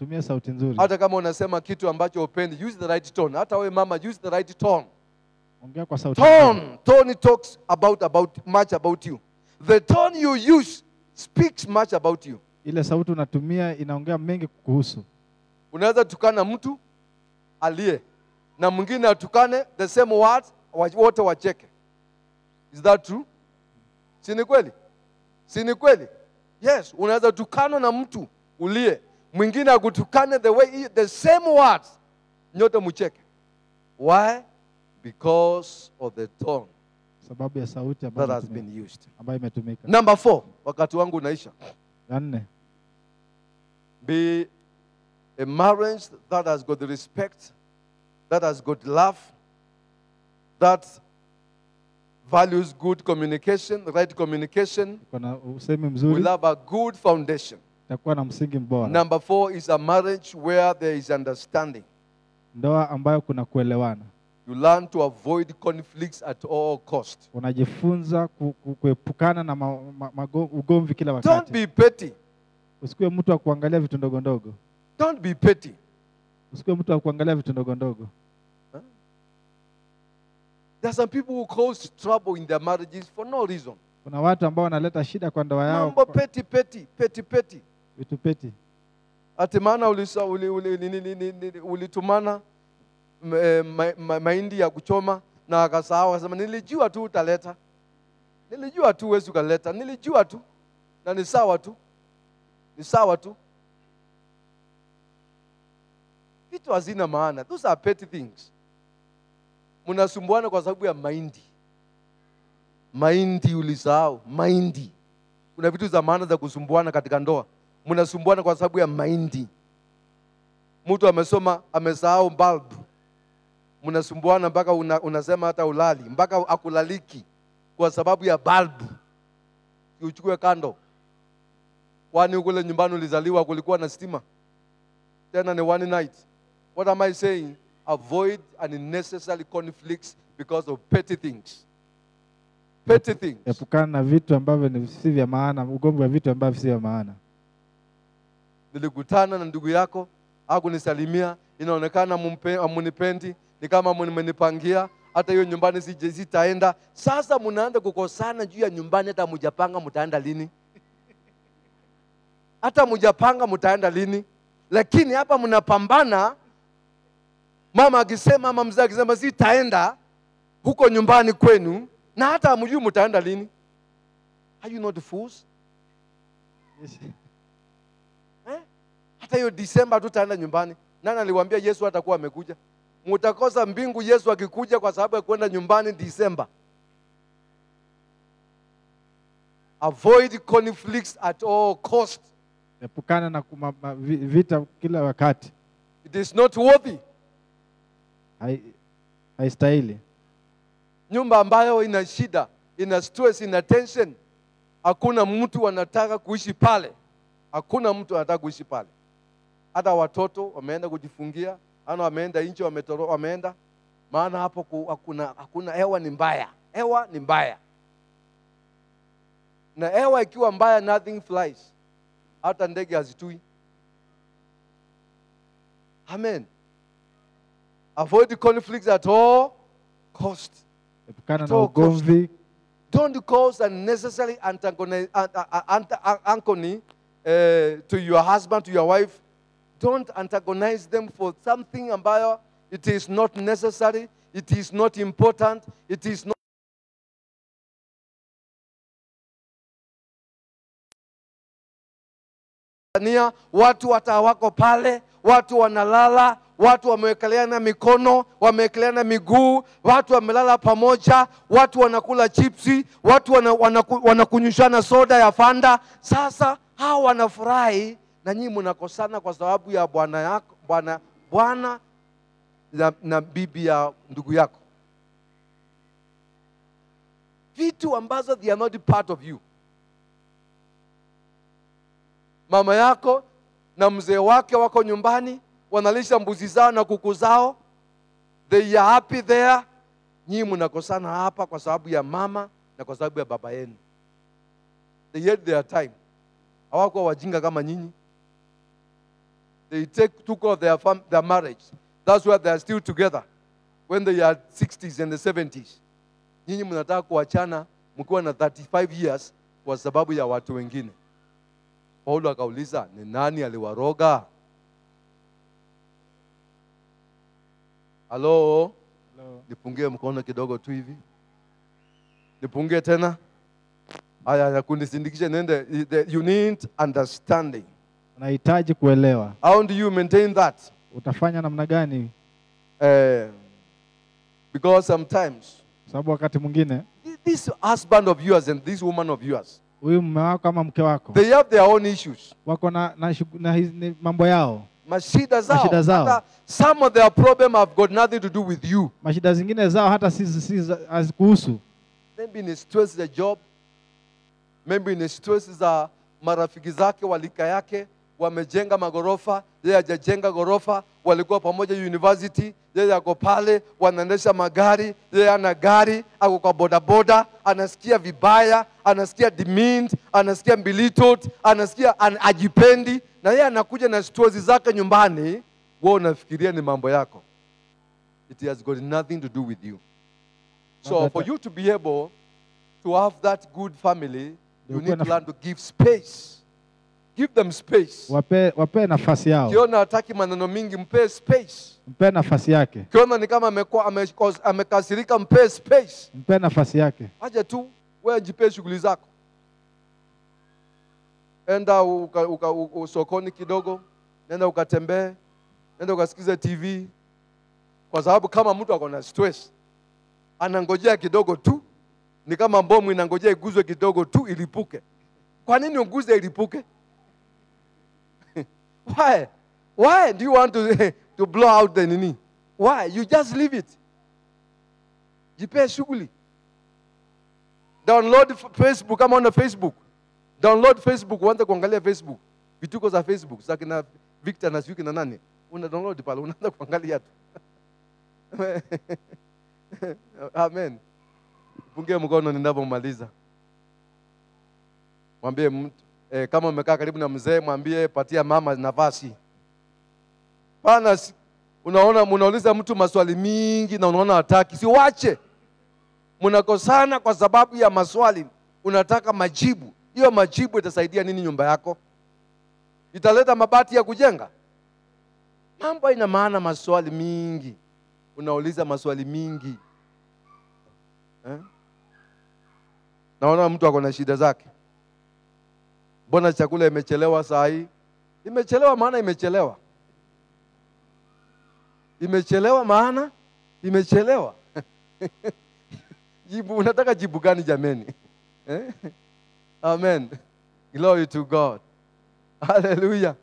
Tumia sauti nzuri. Hata kama unasema kitu ambacho upendi, use the right tone. Hata wewe mama, use the right tone. Ongea kwa sauti tone tone talks about about much about you the tone you use speaks much about you Ile sauti unatumia inaongea mengi kuhusu. unaweza tukana mtu aliye na mwingine atukane the same words wote wacheke is that true si ni kweli si ni kweli yes unaweza tukanwa na mtu ulie mwingine akutukane the way the same words. Nyote mcheke why? Because of the tone sababu ya sauti that has been used. Ambayo imetumika. Number four, wakati wangu unaisha. Nne, Be a marriage that has got respect, that has got love, that values good communication, right communication, iko na usemi will have a good foundation. Itakuwa na msingi mbora. Number four is a marriage where there is understanding. Ndoa ambayo kuna kuelewana, You learn to avoid conflicts at all cost. unajifunza ku, ku, kuepukana na ma, ma, mago, ugomvi kila Don't wakati. be petty. Usikuwe mtu wa kuangalia vitu ndogo ndogo, Don't be petty. usikuwe mtu wa kuangalia vitu ndogo ndogo. There are some people who cause trouble in their marriages for no reason. Kuna watu ambao wanaleta shida kwa ndoa yao Mambo kwa petty, petty, petty, petty. ati maana ulitumana mahindi ya kuchoma na akasahau, akasema nilijua tu utaleta, nilijua tu huwezi ukaleta, nilijua tu. Na ni sawa tu, ni sawa tu. vitu hazina maana. Those are petty things. Mnasumbuana kwa sababu ya mahindi. Mahindi ulisahau. Mahindi. Kuna vitu za maana za kusumbuana katika ndoa mnasumbuana kwa sababu ya mahindi mtu amesoma amesahau bulb. Mnasumbuana mpaka una, unasema hata ulali mpaka akulaliki kwa sababu ya bulb. Uchukue kando. Kwani kule nyumbani ulizaliwa kulikuwa na stima? Tena ni one night. What am i saying? Avoid unnecessary conflicts because of petty things. Petty things. Epukana na vitu ambavyo ni si vya maana, ugomvi wa vitu ambavyo si vya maana. Nilikutana na ndugu yako hakunisalimia inaonekana amunipendi, ni kama mmenipangia hata hiyo nyumbani sitaenda. Sasa mnaanza kukosana juu ya nyumbani hata mujapanga mtaenda lini? Hata mujapanga mtaenda lini? Lakini hapa mnapambana mama akisema ama mzee akisema sitaenda huko nyumbani kwenu na hata hamjui mtaenda lini. Are you not fools? Hata hiyo Disemba tutaenda nyumbani. Nani aliwaambia Yesu atakuwa amekuja? Mutakosa mbingu Yesu akikuja kwa sababu ya kwenda nyumbani Disemba. Avoid conflicts at all cost. Epukana na vita kila wakati, It is not worthy. Hai- haistahili. Nyumba ambayo ina shida, ina stress, ina tension, hakuna mtu anataka kuishi pale. Hakuna mtu anataka kuishi pale. Hata watoto wameenda kujifungia, ana wameenda nje, wametoro, wameenda maana hapo ku- hakuna, hakuna hewa ni mbaya, hewa ni mbaya, na hewa ikiwa mbaya, nothing flies, hata ndege hazitui. Amen. Avoid conflicts at all cost. Epukana na ugomvi, Don't cause unnecessary antagoni- uh, uh, uh, antagony uh, to your husband, to your wife. Don't antagonize them for something ambayo it is not necessary, it is not important, it is not Tanzania, watu hata wako pale, watu wanalala, watu wamewekeleana mikono, wamewekeleana miguu, watu wamelala pamoja, watu wanakula chipsi, watu wana, wanaku, wanakunyushana soda ya Fanta. Sasa hawa wanafurahi na nyinyi mnakosana kwa sababu ya bwana yako bwana bwana na, na bibi ya ndugu yako, vitu ambazo they are not part of you. mama yako na mzee wake wako nyumbani wanalisha mbuzi zao na kuku zao. They are happy there. Nyinyi mnakosana hapa kwa sababu ya mama na kwa sababu ya baba yenu. They had their time. Hawakuwa wajinga kama nyinyi they take, took off their, fam, their marriage that's why they are still together when they are 60s and the 70s nyinyi mnataka kuachana mkiwa na 35 years kwa sababu ya watu wengine Paulo akauliza, ni nani aliwaroga? Halo, nipungie mkono kidogo tu hivi, nipungie tena. Haya, ya kunisindikisha nende. You need understanding. Unahitaji kuelewa. How do you maintain that? Utafanya namna gani? Uh, because sometimes sababu wakati mwingine this husband of yours and this woman of yours, huyu mume wako ama mke wako they have their own issues. wako na, na, na, na mambo yao. Mashida zao. Mashida zao. Hata Some of their problem have got nothing to do with you. Mashida zingine zao hata si, si, hazikuhusu. maybe ni stress the job, maybe ni stress za marafiki zake walika yake wamejenga magorofa, yeye hajajenga gorofa, walikuwa pamoja university, yeye ako pale, wanaendesha magari, yeye ana gari, ako kwa bodaboda, anasikia vibaya, anasikia demeaned, anasikia belittled, anasikia an, ajipendi, na yeye anakuja na stories zake nyumbani, wewe unafikiria ni mambo yako. It has got nothing to do with you. So for you to be able to have that good family, you need to learn to give space. Give them space. Wape, wape nafasi yao, Ukiona hataki maneno mingi, mpe space. mpe nafasi yake, Ukiona ni kama amekuwa amekasirika, mpe space. mpe nafasi yake. Aje tu wewe jipe shughuli zako, enda uka, uka, uka, sokoni kidogo, nenda ukatembee, nenda ukasikize TV, kwa sababu kama mtu ako na stress anangojea kidogo tu, ni kama bomu inangojea iguzwe kidogo tu ilipuke. Kwa nini uguze ilipuke? Why? Why do you want to, (laughs) to blow out the nini? Why? You just leave it. Jipee shughuli. Download Facebook kama una Facebook. Download Facebook, uanze kuangalia Facebook. Vituko za Facebook za kina Victor na Shuki na nani. Una download pale, unaanza kuangalia tu. (laughs) Amen. Pungie mkono ninapomaliza. Mwambie mtu eh, kama umekaa karibu na mzee, mwambie patia mama nafasi. Pana unaona, unauliza mtu maswali mingi na unaona hataki, si wache. Mnakosana kwa sababu ya maswali, unataka majibu. Hiyo majibu itasaidia nini nyumba yako? Italeta mabati ya kujenga? Mambo ina maana maswali mingi, unauliza maswali mingi eh? Naona mtu ako na shida zake. Mbona chakula imechelewa saa hii? Imechelewa maana imechelewa, imechelewa maana imechelewa. (laughs) jibu, unataka jibu gani jameni? (laughs) Eh? Amen. Glory to God. Hallelujah.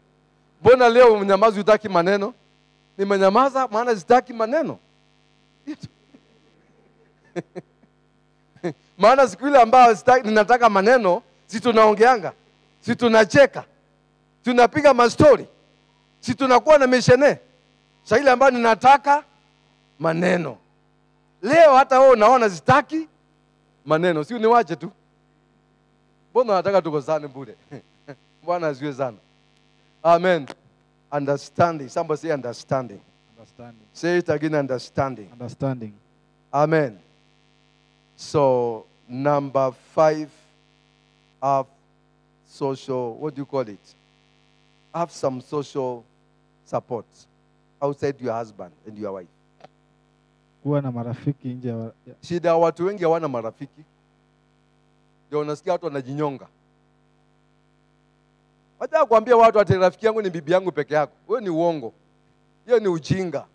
Mbona leo mnyamazi utaki maneno? Nimenyamaza maana sitaki maneno. (laughs) maana siku ile ambayo ninataka maneno, si tunaongeanga, si tunacheka, tunapiga mastori, si tunakuwa na mishene. saili ambayo ninataka maneno, leo hata wewe unaona zitaki maneno, si uniwache tu. Mbona nataka tukosane bure? (laughs) Bwana asiwe sana. Amen. Understanding. Somebody say understanding. Understanding. Say it again, understanding. Understanding. Amen. So, number five, have social, what do you call it? Have some social support outside your husband and your wife. Kuwa na marafiki nje ya Shida watu wengi hawana marafiki, ndio unasikia watu wanajinyonga. Wacha kuambia watu ati rafiki yangu ni bibi yangu peke yako, wewe ni uongo, hiyo ni ujinga.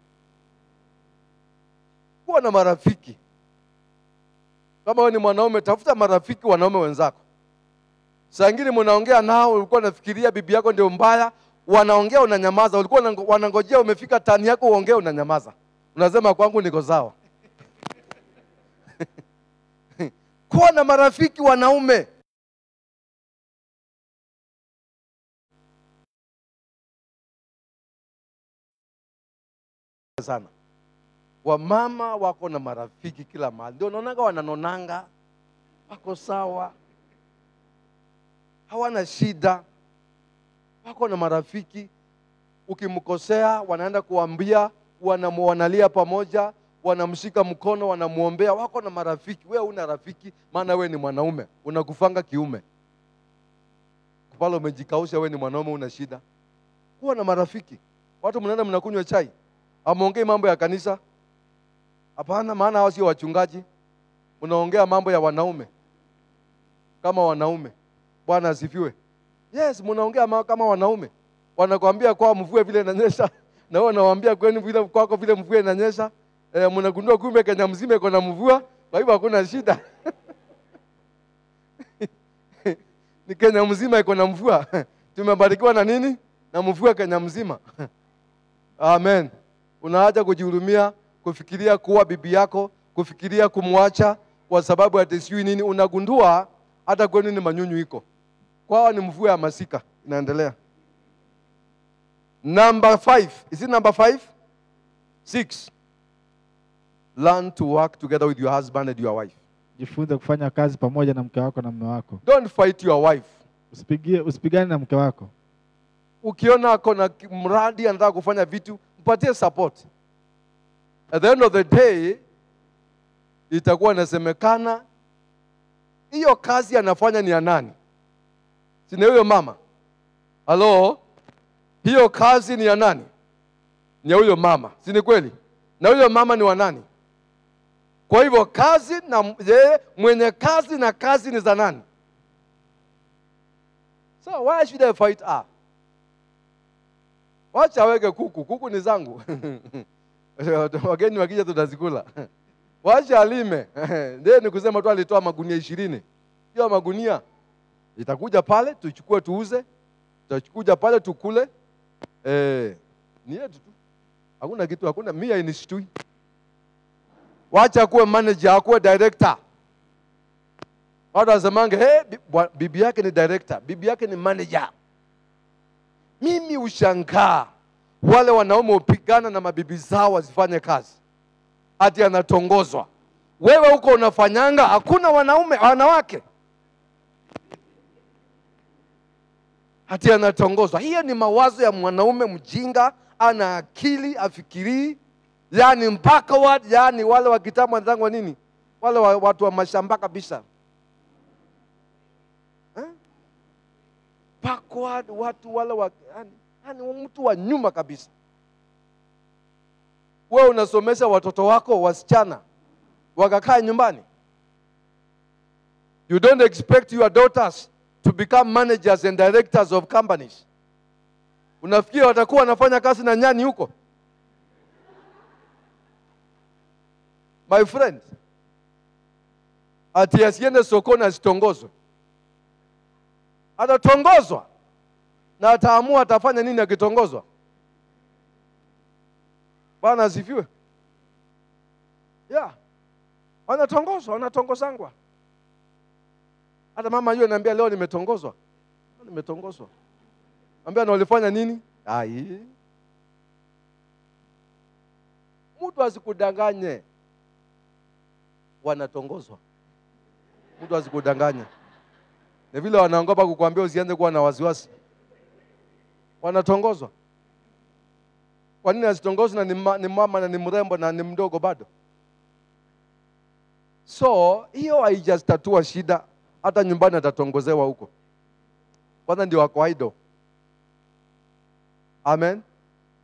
Kuwa na marafiki. Kama wewe ni mwanaume, tafuta marafiki wanaume wenzako. Saa ingine mnaongea nao, ulikuwa unafikiria bibi yako ndio mbaya, wanaongea unanyamaza. Ulikuwa wanangojea umefika tani yako uongee, unanyamaza, unasema kwangu niko sawa. (laughs) Kuwa na marafiki wanaume. sana wamama wako na marafiki kila mahali, ndio naonanga wananonanga, wako sawa, hawana shida, wako na marafiki. Ukimkosea wanaenda kuambia, wanamwanalia pamoja, wanamshika mkono, wanamwombea. Wako na marafiki. Wewe una rafiki, maana wewe ni mwanaume, unakufanga kiume pale, umejikausha, wewe ni mwanaume, una shida. Kuwa na marafiki. Watu mnaenda mnakunywa chai, amwongei mambo ya kanisa Hapana, maana hao sio wachungaji. Unaongea mambo ya wanaume kama wanaume. Bwana asifiwe. Yes, mnaongea kama wanaume. Wanakwambia kwa mvue vile inanyesha, (laughs) na wewe unawaambia kwenu vile kwako vile mvua inanyesha. E, mnagundua kumbe Kenya mzima iko na mvua, kwa hivyo hakuna shida. (laughs) Ni Kenya mzima iko na mvua. (laughs) Tumebarikiwa na nini? Na mvua Kenya mzima. Amen. Unaacha kujihurumia, kufikiria kuwa bibi yako, kufikiria kumwacha kwa sababu ati nini. Unagundua hata kwenu ni manyunyu iko kwao, ni mvua ya masika inaendelea. Number five. Is it number five? Six. Learn to work together with your husband and your wife. jifunze kufanya kazi pamoja na mke wako na mume wako. Don't fight your wife. Usipigie, usipigane na mke wako. Ukiona ako na mradi anataka kufanya vitu, mpatie support. At the end of the day, itakuwa inasemekana hiyo kazi anafanya ni ya nani? Si ni huyo mama? Halo, hiyo kazi ni ya nani? Ni ya huyo mama, si ni kweli? Na huyo mama ni wa nani? Kwa hivyo kazi na yeye mwenye kazi na kazi ni za nani? So why should I fight her? wacha aweke kuku kuku ni zangu (laughs) wageni wakija tutazikula wacha alime (laughs) ndiye ni kusema tu alitoa magunia ishirini hiyo magunia itakuja pale tuichukue tuuze. Tutakuja pale tukule. Eh, ni yetu tu. Hakuna kitu hakuna. Mimi ainishtui wacha akuwe manager akuwe director. Watu wasemange hey, bibi yake ni director bibi yake ni manager. Mimi ushangaa wale wanaume upigana na mabibi zao wazifanye kazi. Hati anatongozwa. Wewe huko unafanyanga? Hakuna wanaume wanawake ati anatongozwa. Hiyo ni mawazo ya mwanaume mjinga ana akili afikirii. Yani mpaka wa, yani wale wa kitambo wanatangwa nini? Wale wa, watu wa mashamba kabisa. Eh? backward watu wale wa yani, yani mtu wa nyuma kabisa. Wewe unasomesha watoto wako wasichana wakakaa nyumbani? You don't expect your daughters to become managers and directors of companies. Unafikiri watakuwa wanafanya kazi na nyani huko? My friend ati asiende sokoni asitongozwe. Atatongozwa na ataamua atafanya nini akitongozwa. Bwana asifiwe. Yeah. wanatongozwa wanatongozangwa hata mama yule naambia leo nimetongozwa. Nimetongozwa. Ambia na ulifanya nini? Ai. Mtu asikudanganye. Wanatongozwa. Mtu asikudanganye. Ni vile wanaogopa kukuambia usianze kuwa na wasiwasi. Wanatongozwa. Kwa nini asitongozwe na ni, mama na ni mrembo na ni mdogo bado? So hiyo haijastatua shida hata nyumbani atatongozewa huko. Kwanza ndio wako amen.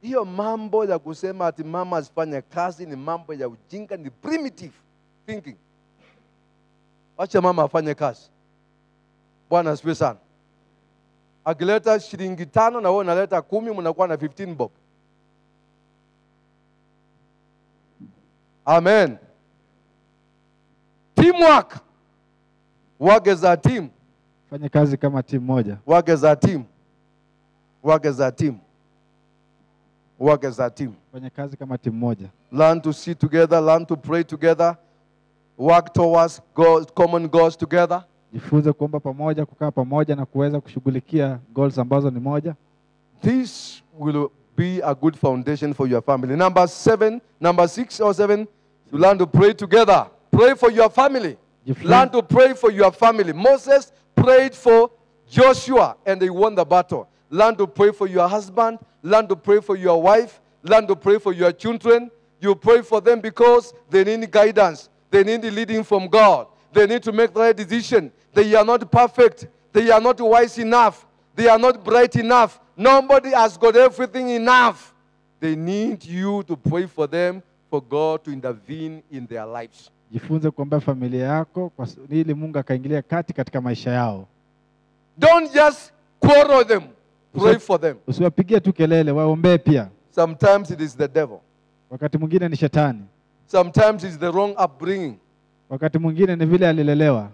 Hiyo mambo ya kusema ati mama asifanye kazi ni mambo ya ujinga ni primitive thinking. Wacha mama afanye kazi. Bwana asifiwe sana. Akileta shilingi tano na wewe unaleta kumi mnakuwa na 15 bob. Amen. Teamwork wage za timu, fanye kazi kama timu moja. Wage za timu, wage za timu, wage za timu, fanye kazi kama timu moja. Learn to see together learn to pray together work towards goals, common goals together. Jifunze kuomba pamoja kukaa pamoja na kuweza kushughulikia goals ambazo ni moja. This will be a good foundation for your family. Number seven number six or seven you learn to pray together. Pray for your family learn to pray for your family. Moses prayed for joshua and they won the battle. Learn to pray for your husband. Learn to pray for your wife. Learn to pray for your children. You pray for them because they need guidance. They need leading from god. They need to make the right decision. They are not perfect. They are not wise enough. They are not bright enough. Nobody has got everything enough. They need you to pray for them for god to intervene in their lives jifunze kuombea familia yako kwa, ili mungu akaingilia kati katika maisha yao Don't just quarrel them. Pray for them. usiwapigie tu kelele waombee pia Sometimes it is the devil. wakati mwingine ni shetani Sometimes it's the wrong upbringing. wakati mwingine ni vile alilelewa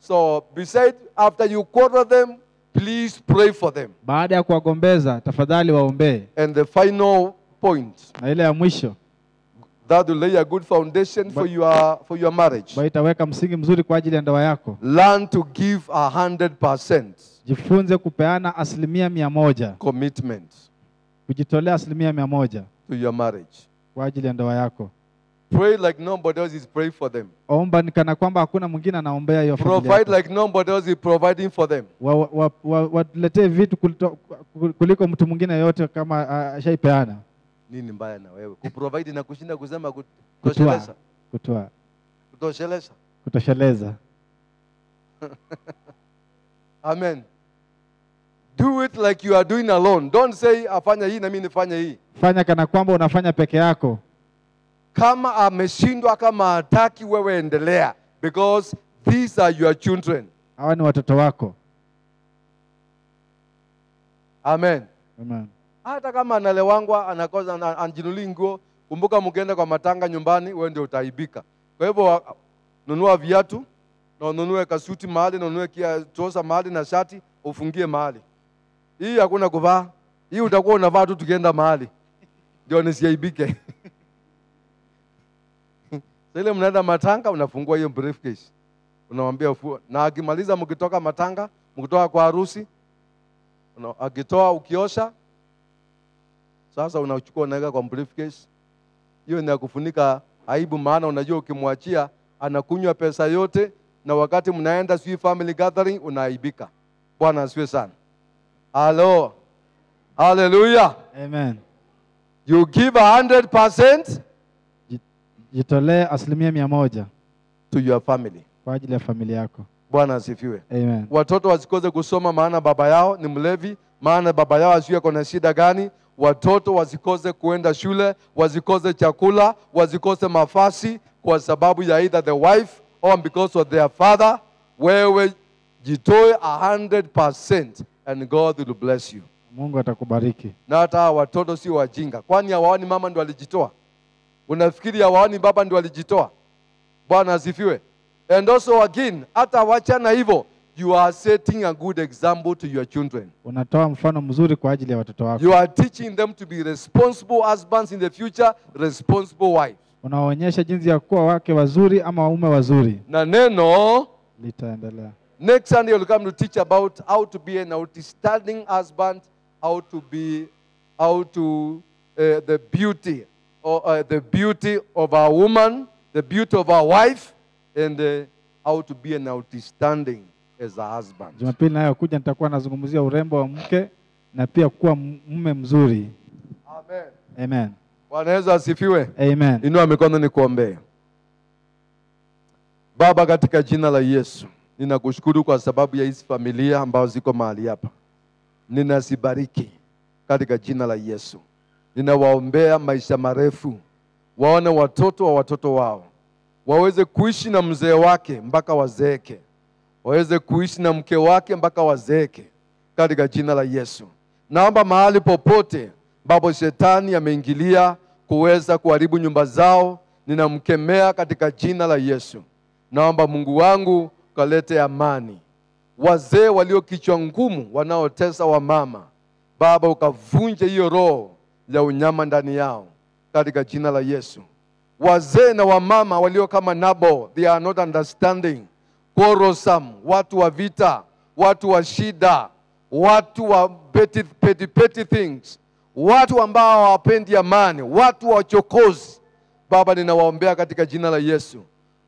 So, beside, after you quarrel them, please pray for them. baada ya kuwagombeza tafadhali waombee And the final point na ile ya mwisho that will lay a good foundation for your for your marriage. itaweka msingi mzuri kwa ajili ya ndoa yako Learn to give a hundred percent jifunze kupeana asilimia mia moja commitment kujitolea asilimia mia moja to your marriage. kwa ajili ya ndoa yako Pray like nobody else is praying for them. omba ni kana kwamba hakuna mwingine anaombea hiyo familia Provide like nobody else is providing for them. wa, wa, wa, watuletee vitu kuliko mtu mwingine yote kama ashaipeana Nini mbaya na wewe? Kuprovide na kushinda kusema kutoa kutosheleza. kutoa Kutosheleza. kutosheleza (laughs) Amen. Do it like you are doing alone. Don't say afanya hii na mimi nifanye hii. fanya kana kwamba unafanya peke yako Kama ameshindwa kama hataki wewe endelea because these are your children. hawa ni watoto wako Amen. Amen. Hata kama analewangwa anakosa ana- anjinulii nguo kumbuka mkienda kwa matanga nyumbani wewe ndio utaibika. Kwa hivyo nunua viatu na ununue kasuti mahali na ununue kia trosa mahali na shati ufungie mahali. Hii hakuna kuvaa. Hii utakuwa unavaa tu tukienda mahali. Ndio nisiaibike. (laughs) Ile mnaenda matanga unafungua hiyo briefcase. Unamwambia ufue na akimaliza mkitoka matanga mkitoka kwa harusi akitoa ukiosha sasa unachukua unaweka kwa briefcase hiyo ni ya kufunika aibu maana unajua ukimwachia anakunywa pesa yote na wakati mnaenda sijui family gathering unaaibika bwana asiwe sana. Halo. Haleluya Amen. you give a hundred percent Jitolee asilimia mia moja. to your family. Kwa ajili ya familia yako. bwana asifiwe. Amen. watoto wasikose kusoma maana baba yao ni mlevi maana baba yao asijui kona shida gani watoto wasikose kuenda shule wasikose chakula wasikose mafasi kwa sababu ya either the wife or because of their father. Wewe jitoe 100% and god will bless you. Mungu atakubariki. na hata watoto sio wajinga. Kwani hawaoni mama ndo alijitoa unafikiri hawaoni baba ndo alijitoa bwana asifiwe. And also again hata wachana hivyo you are setting a good example to your children Unatoa mfano mzuri kwa ajili ya watoto wako. you are teaching them to be responsible husbands in the future responsible wives Unawaonyesha jinsi ya kuwa wake wazuri ama waume wazuri. na neno Litaendelea. next sunday you will come to teach about how to be an outstanding husband how to be how to uh, the beauty or uh, the beauty of a woman the beauty of a wife and uh, how to be an outstanding as a husband. Jumapili nayo kuja nitakuwa nazungumzia urembo wa mke na pia kuwa mume mzuri. amen. Amen. bwana yesu asifiwe. Amen. inua mikono nikuombee baba katika jina la yesu ninakushukuru kwa sababu ya hizi familia ambazo ziko mahali hapa. Ninazibariki katika jina la yesu. Ninawaombea maisha marefu waone watoto wa watoto wao waweze kuishi na mzee wake mpaka wazeeke waweze kuishi na mke wake mpaka wazeeke katika jina la yesu. Naomba mahali popote ambapo shetani ameingilia kuweza kuharibu nyumba zao ninamkemea katika jina la yesu. Naomba mungu wangu kalete amani. Wazee walio kichwa ngumu wanaotesa wamama baba ukavunje hiyo roho ya unyama ndani yao katika jina la yesu. Wazee na wamama walio kama nabo they are not understanding quarrelsome watu wa vita watu wa shida watu wa petty, petty, petty things watu ambao hawapendi amani watu wa wachokozi baba ninawaombea katika jina la yesu.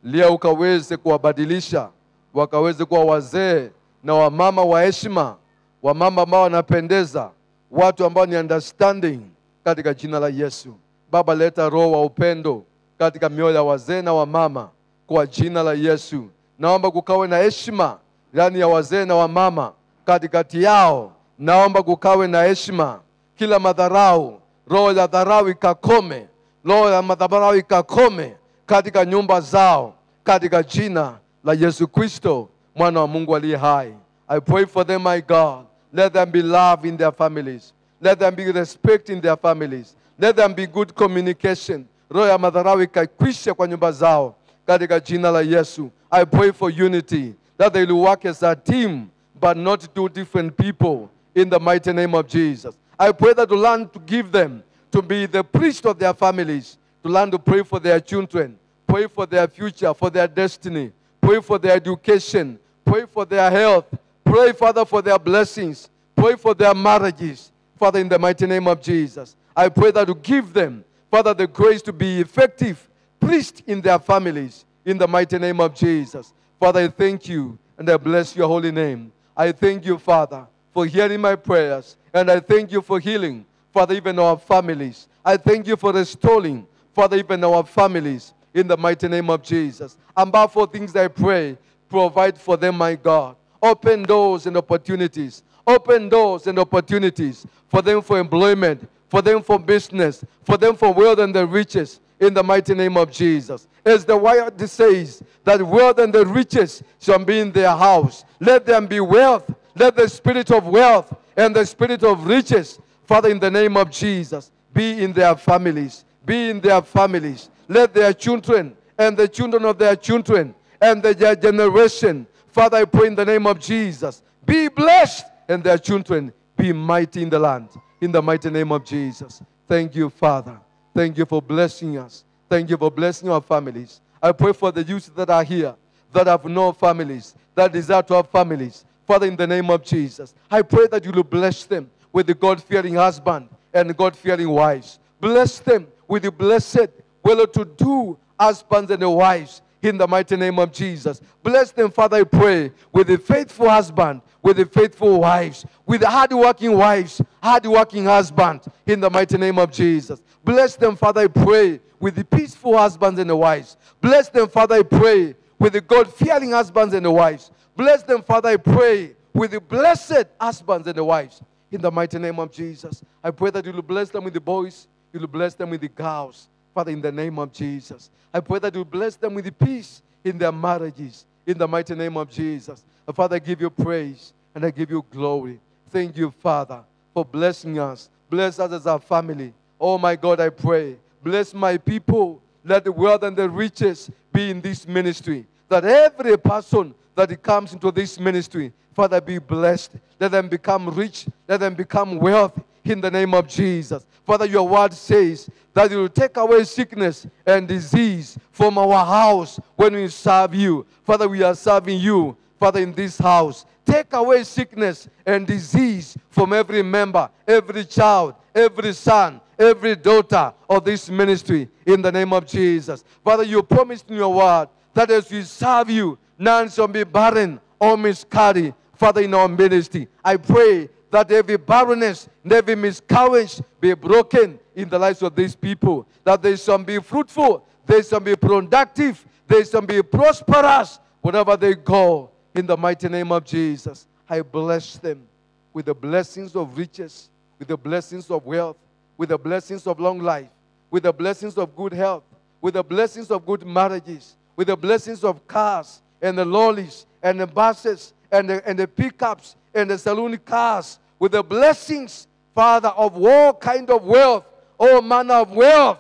Lia ukaweze kuwabadilisha wakaweze kuwa wazee na wamama wa heshima wamama ambao wanapendeza watu ambao ni understanding katika jina la yesu. Baba leta roho wa upendo katika mioyo ya wazee na wamama kwa jina la yesu naomba kukawe na heshima ndani ya wazee na wamama. Katikati yao naomba kukawe na heshima. Kila madharau roho ya dharau ikakome. Roho ya madharau ikakome katika nyumba zao. Katika jina la yesu kristo mwana wa mungu aliye hai. I pray for them my god. Let them be love in their families. Let them be respect in their families. Let them be good communication. Roho ya madharau ikakwisha kwa nyumba zao katika jina la yesu i pray for unity that they will work as a team but not two different people in the mighty name of jesus. I pray that you learn to give them to be the priest of their families to learn to pray for their children pray for their future for their destiny pray for their education pray for their health pray father for their blessings pray for their marriages father in the mighty name of jesus. I pray that you give them father the grace to be effective priests in their families in the mighty name of jesus. Father i thank you and i bless your holy name. I thank you father for hearing my prayers and i thank you for healing father even our families. I thank you for restoring father even our families in the mighty name of jesus. And above all things i pray provide for them my god. Open doors and opportunities. Open doors and opportunities for them for employment for them for business for them for wealth and the riches in the mighty name of jesus as the word says that wealth and the riches shall be in their house let them be wealth let the spirit of wealth and the spirit of riches Father, in the name of Jesus, be in their families, be in their families. Let their children and the children of their children and their generation, Father, I pray in the name of Jesus, be blessed and their children be mighty in the land. In the mighty name of Jesus. Thank you, Father. Thank you for blessing us. Thank you for blessing our families. I pray for the youth that are here, that have no families, that desire to have families. Father, in the name of Jesus, I pray that you will bless them with the God fearing husband and God fearing wives. Bless them with the blessed, well to do husbands and wives in the mighty name of Jesus. Bless them, Father, I pray, with the faithful husband, with the faithful wives, with the hard-working wives, hard-working husband, in the mighty name of Jesus. Bless them, Father, I pray, with the peaceful husbands and the wives. Bless them, Father, I pray, with the God-fearing husbands and the wives. Bless them, Father, I pray, with the blessed husbands and the wives. In the mighty name of Jesus. I pray that you will bless them with the boys, you will bless them with the girls. Father, in the name of Jesus. I pray that you bless them with peace in their marriages. In the mighty name of Jesus. Father, I give you praise and I give you glory. Thank you, Father, for blessing us. Bless us as our family. Oh my God, I pray. Bless my people. Let the wealth and the riches be in this ministry. That every person that comes into this ministry, Father, be blessed. Let them become rich. Let them become wealthy in the name of Jesus. Father, your word says that you will take away sickness and disease from our house when we serve you. Father, we are serving you, Father, in this house. Take away sickness and disease from every member, every child, every son, every daughter of this ministry in the name of Jesus. Father, you promised in your word that as we serve you, none shall be barren or miscarry. Father, in our ministry, I pray that every barrenness and every miscarriage be broken in the lives of these people, that they shall be fruitful, they shall be productive, they shall be prosperous wherever they go. In the mighty name of Jesus, I bless them with the blessings of riches, with the blessings of wealth, with the blessings of long life, with the blessings of good health, with the blessings of good marriages, with the blessings of cars and the lollies and the buses and the, and the pickups and the saloon cars, with the blessings, Father, of all kind of wealth, oh, all manner of wealth,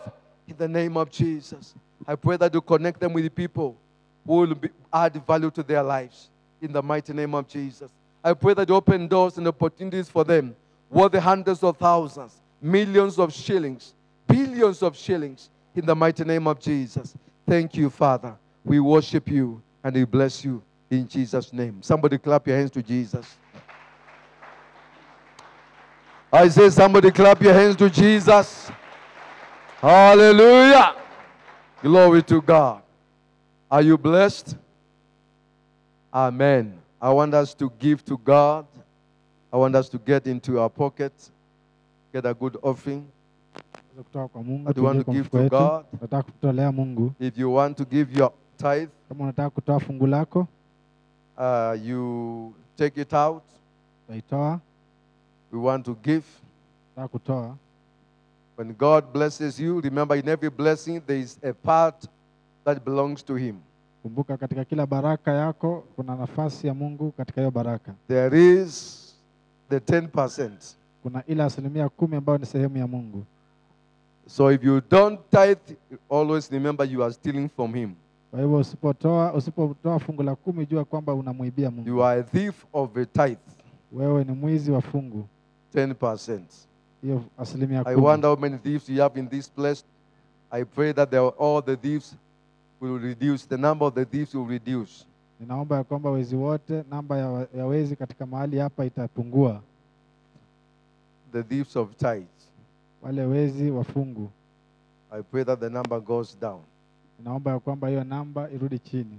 in the name of Jesus. I pray that you connect them with the people who will be, add value to their lives, in the mighty name of Jesus. I pray that you open doors and opportunities for them, worth the hundreds of thousands, millions of shillings, billions of shillings, in the mighty name of Jesus. Thank you, Father. We worship you and we bless you in Jesus' name. Somebody clap your hands to Jesus. I say, somebody clap your hands to Jesus. Hallelujah. Glory to God. Are you blessed? Amen. I want us to give to God. I want us to get into our pocket, get a good offering. Tuweze kutoka kwa Mungu, What do you want to give to. God? Nataka kutolea Mungu. If you want to give your tithe, Kama unataka kutoa fungu lako, uh, you take it out. We want to give. Kutoa. When God blesses you, remember in every blessing there is a part that belongs to Him. Kumbuka katika kila baraka yako kuna nafasi ya Mungu katika hiyo baraka. There is the 10%. Kuna ile asilimia kumi ambayo ni sehemu ya Mungu. So if you don't tithe, always remember you are stealing from Him. Kwa hivyo usipotoa usipotoa fungu la kumi, jua kwamba unamwibia Mungu. You are a thief of a tithe, Wewe ni mwizi wa fungu, 10%. I wonder how many thieves you have in this place. I pray that all the thieves will reduce, the number of the thieves will reduce. Ninaomba ya kwamba wezi wote, namba ya, wezi katika mahali hapa itapungua. The thieves of tithes. Wale wezi wa fungu, I pray that the number goes down. ninaomba ya kwamba hiyo namba irudi chini.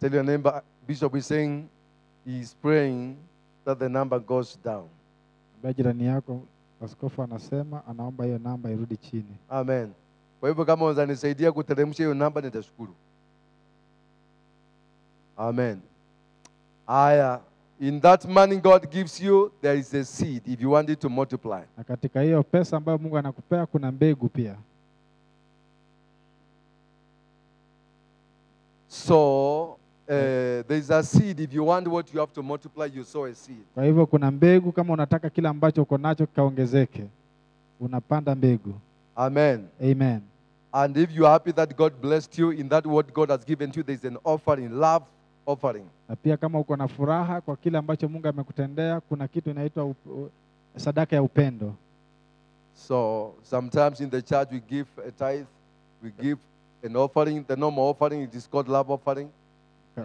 Tell your neighbor, Bishop is saying he's praying that the number goes down. Ambia jirani yako, askofu anasema anaomba hiyo namba irudi chini. Amen. Kwa hivyo kama unaweza kuteremsha hiyo namba nitashukuru. Amen. Aya, in that money God gives you, there is a seed if you want it to multiply. Na katika hiyo pesa ambayo Mungu anakupea kuna mbegu pia. So Eh, eh. there is a seed. If you want what you have to multiply, you sow a seed. Kwa hivyo kuna mbegu, kama unataka kile ambacho uko nacho kikaongezeke, unapanda mbegu. Amen. Amen. And if you are happy that God blessed you in that what God has given to you, there is an offering, love offering. Na pia kama uko na furaha kwa kile ambacho Mungu amekutendea, kuna kitu inaitwa up- sadaka ya upendo. So sometimes in the church we give a tithe, we give an offering, the normal offering, it is called love offering.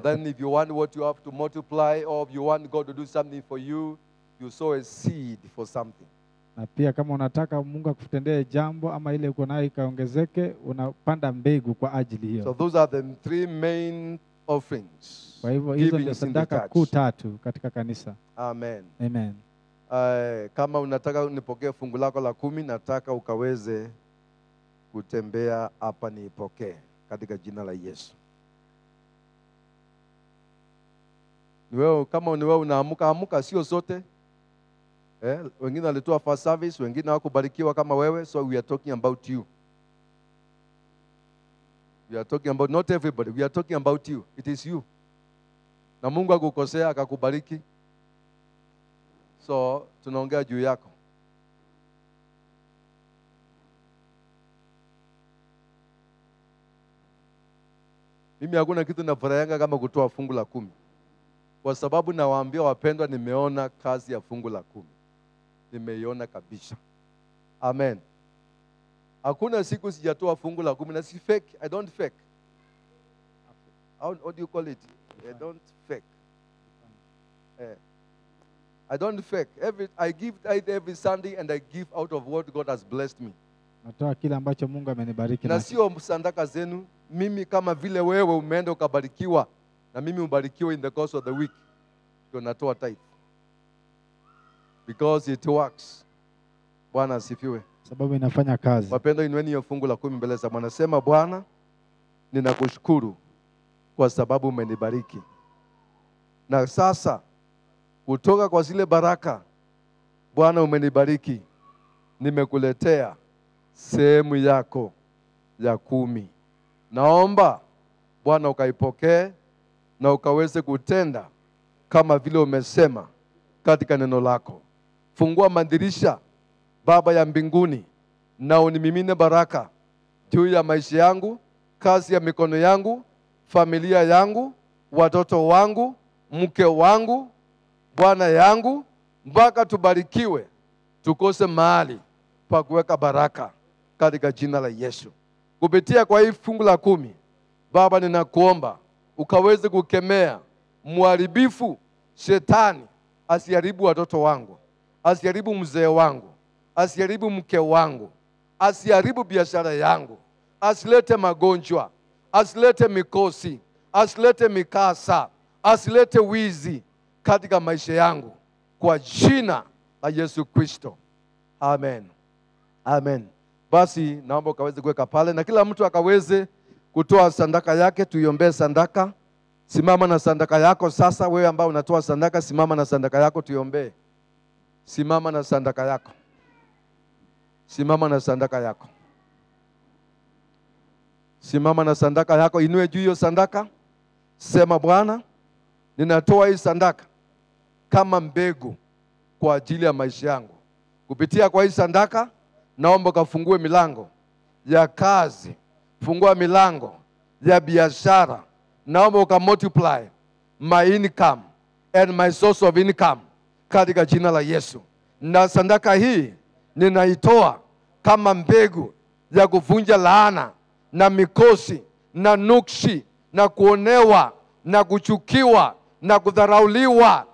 Then if you want what you have to multiply or if you want God to do something for you, you sow a seed for something. na pia kama unataka Mungu akutendee jambo ama ile uko nayo ikaongezeke, unapanda mbegu kwa ajili hiyo. So those are the three main offerings. Kwa hivyo hizo ndio sadaka kuu tatu katika kanisa. Amen. Amen. Uh, kama unataka nipokee fungu lako la kumi, nataka ukaweze kutembea hapa niipokee katika jina la Yesu. Ni kama ni wewe unaamka amka, sio zote eh, wengine walitoa first service, wengine hawakubarikiwa kama wewe, so we are talking about you. We are talking about not everybody, we are talking about you. It is you. Na Mungu akukosea akakubariki, so tunaongea juu yako. Mimi hakuna kitu nafurahianga kama kutoa fungu la kumi, kwa sababu nawaambia wapendwa, nimeona kazi ya fungu la kumi, nimeiona kabisa. Amen. Hakuna siku sijatoa fungu la kumi na si fake. I don't fake. How, what do you call it? I don't fake. Eh. I don't fake. Every I give tithe every Sunday and I give out of what God has blessed me. Natoa kile ambacho Mungu amenibariki Na sio sadaka zenu. Mimi kama vile wewe umeenda ukabarikiwa na mimi ubarikiwe in the course of the week. Ndio natoa tithe. Because it works. Bwana asifiwe. sababu inafanya kazi. Wapendwa, inueni hiyo fungu la kumi mbele za Bwana. Sema, Bwana, ninakushukuru kwa sababu umenibariki, na sasa kutoka kwa zile baraka Bwana umenibariki, nimekuletea sehemu yako ya kumi. Naomba Bwana ukaipokee na ukaweze kutenda kama vile umesema katika neno lako. Fungua madirisha Baba ya mbinguni, na unimimine baraka juu ya maisha yangu, kazi ya mikono yangu, familia yangu, watoto wangu, mke wangu, bwana yangu, mpaka tubarikiwe, tukose mahali pa kuweka baraka katika jina la Yesu. Kupitia kwa hii fungu la kumi, Baba, ninakuomba ukaweze kukemea mharibifu shetani asiharibu watoto wangu, asiharibu mzee wangu, asiharibu mke wangu, asiharibu biashara yangu, asilete magonjwa, asilete mikosi, asilete mikasa, asilete wizi katika maisha yangu, kwa jina la Yesu Kristo, amen. Amen. Basi naomba ukaweze kuweka pale na kila mtu akaweze kutoa sadaka yake. Tuiombee sadaka. Simama na sadaka yako sasa. Wewe ambao unatoa sadaka, simama na sadaka yako, tuiombee. Simama na sadaka yako, simama na sadaka yako, simama na sadaka yako. Inue juu hiyo sadaka, sema Bwana, ninatoa hii sadaka kama mbegu kwa ajili ya maisha yangu. Kupitia kwa hii sadaka, naomba kafungue milango ya kazi, fungua milango ya biashara. Naomba uka multiply my income and my source of income katika jina la Yesu. Na sadaka hii ninaitoa kama mbegu ya kuvunja laana na mikosi na nukshi na kuonewa na kuchukiwa na kudharauliwa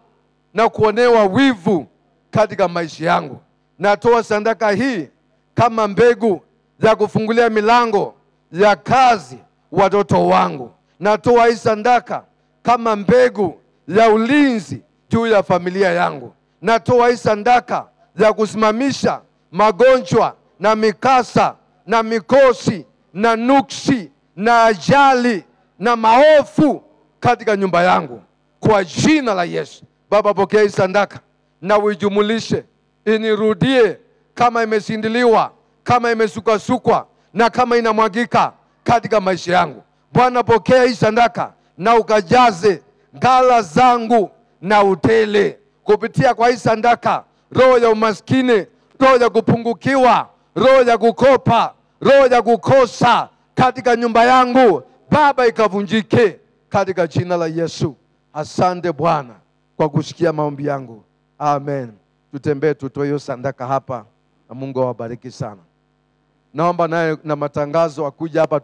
na kuonewa wivu katika maisha yangu. Natoa sadaka hii kama mbegu ya kufungulia milango ya kazi watoto wangu. Natoa hii sadaka kama mbegu ya ulinzi juu ya familia yangu. Natoa hii sadaka ya kusimamisha magonjwa na mikasa na mikosi na nuksi na ajali na maofu katika nyumba yangu kwa jina la Yesu. Baba, pokea hii sadaka na uijumulishe, inirudie kama imesindiliwa, kama imesukasukwa na kama inamwagika katika maisha yangu. Bwana, pokea hii sadaka na ukajaze ghala zangu na utele kupitia kwa hii sadaka, roho ya umaskini, roho ya kupungukiwa, roho ya kukopa, roho ya kukosa katika nyumba yangu Baba, ikavunjike katika jina la Yesu. Asante Bwana kwa kusikia maombi yangu, amen. Tutembee tutoe hiyo sadaka hapa, na Mungu awabariki sana. Naomba naye na matangazo akuja hapa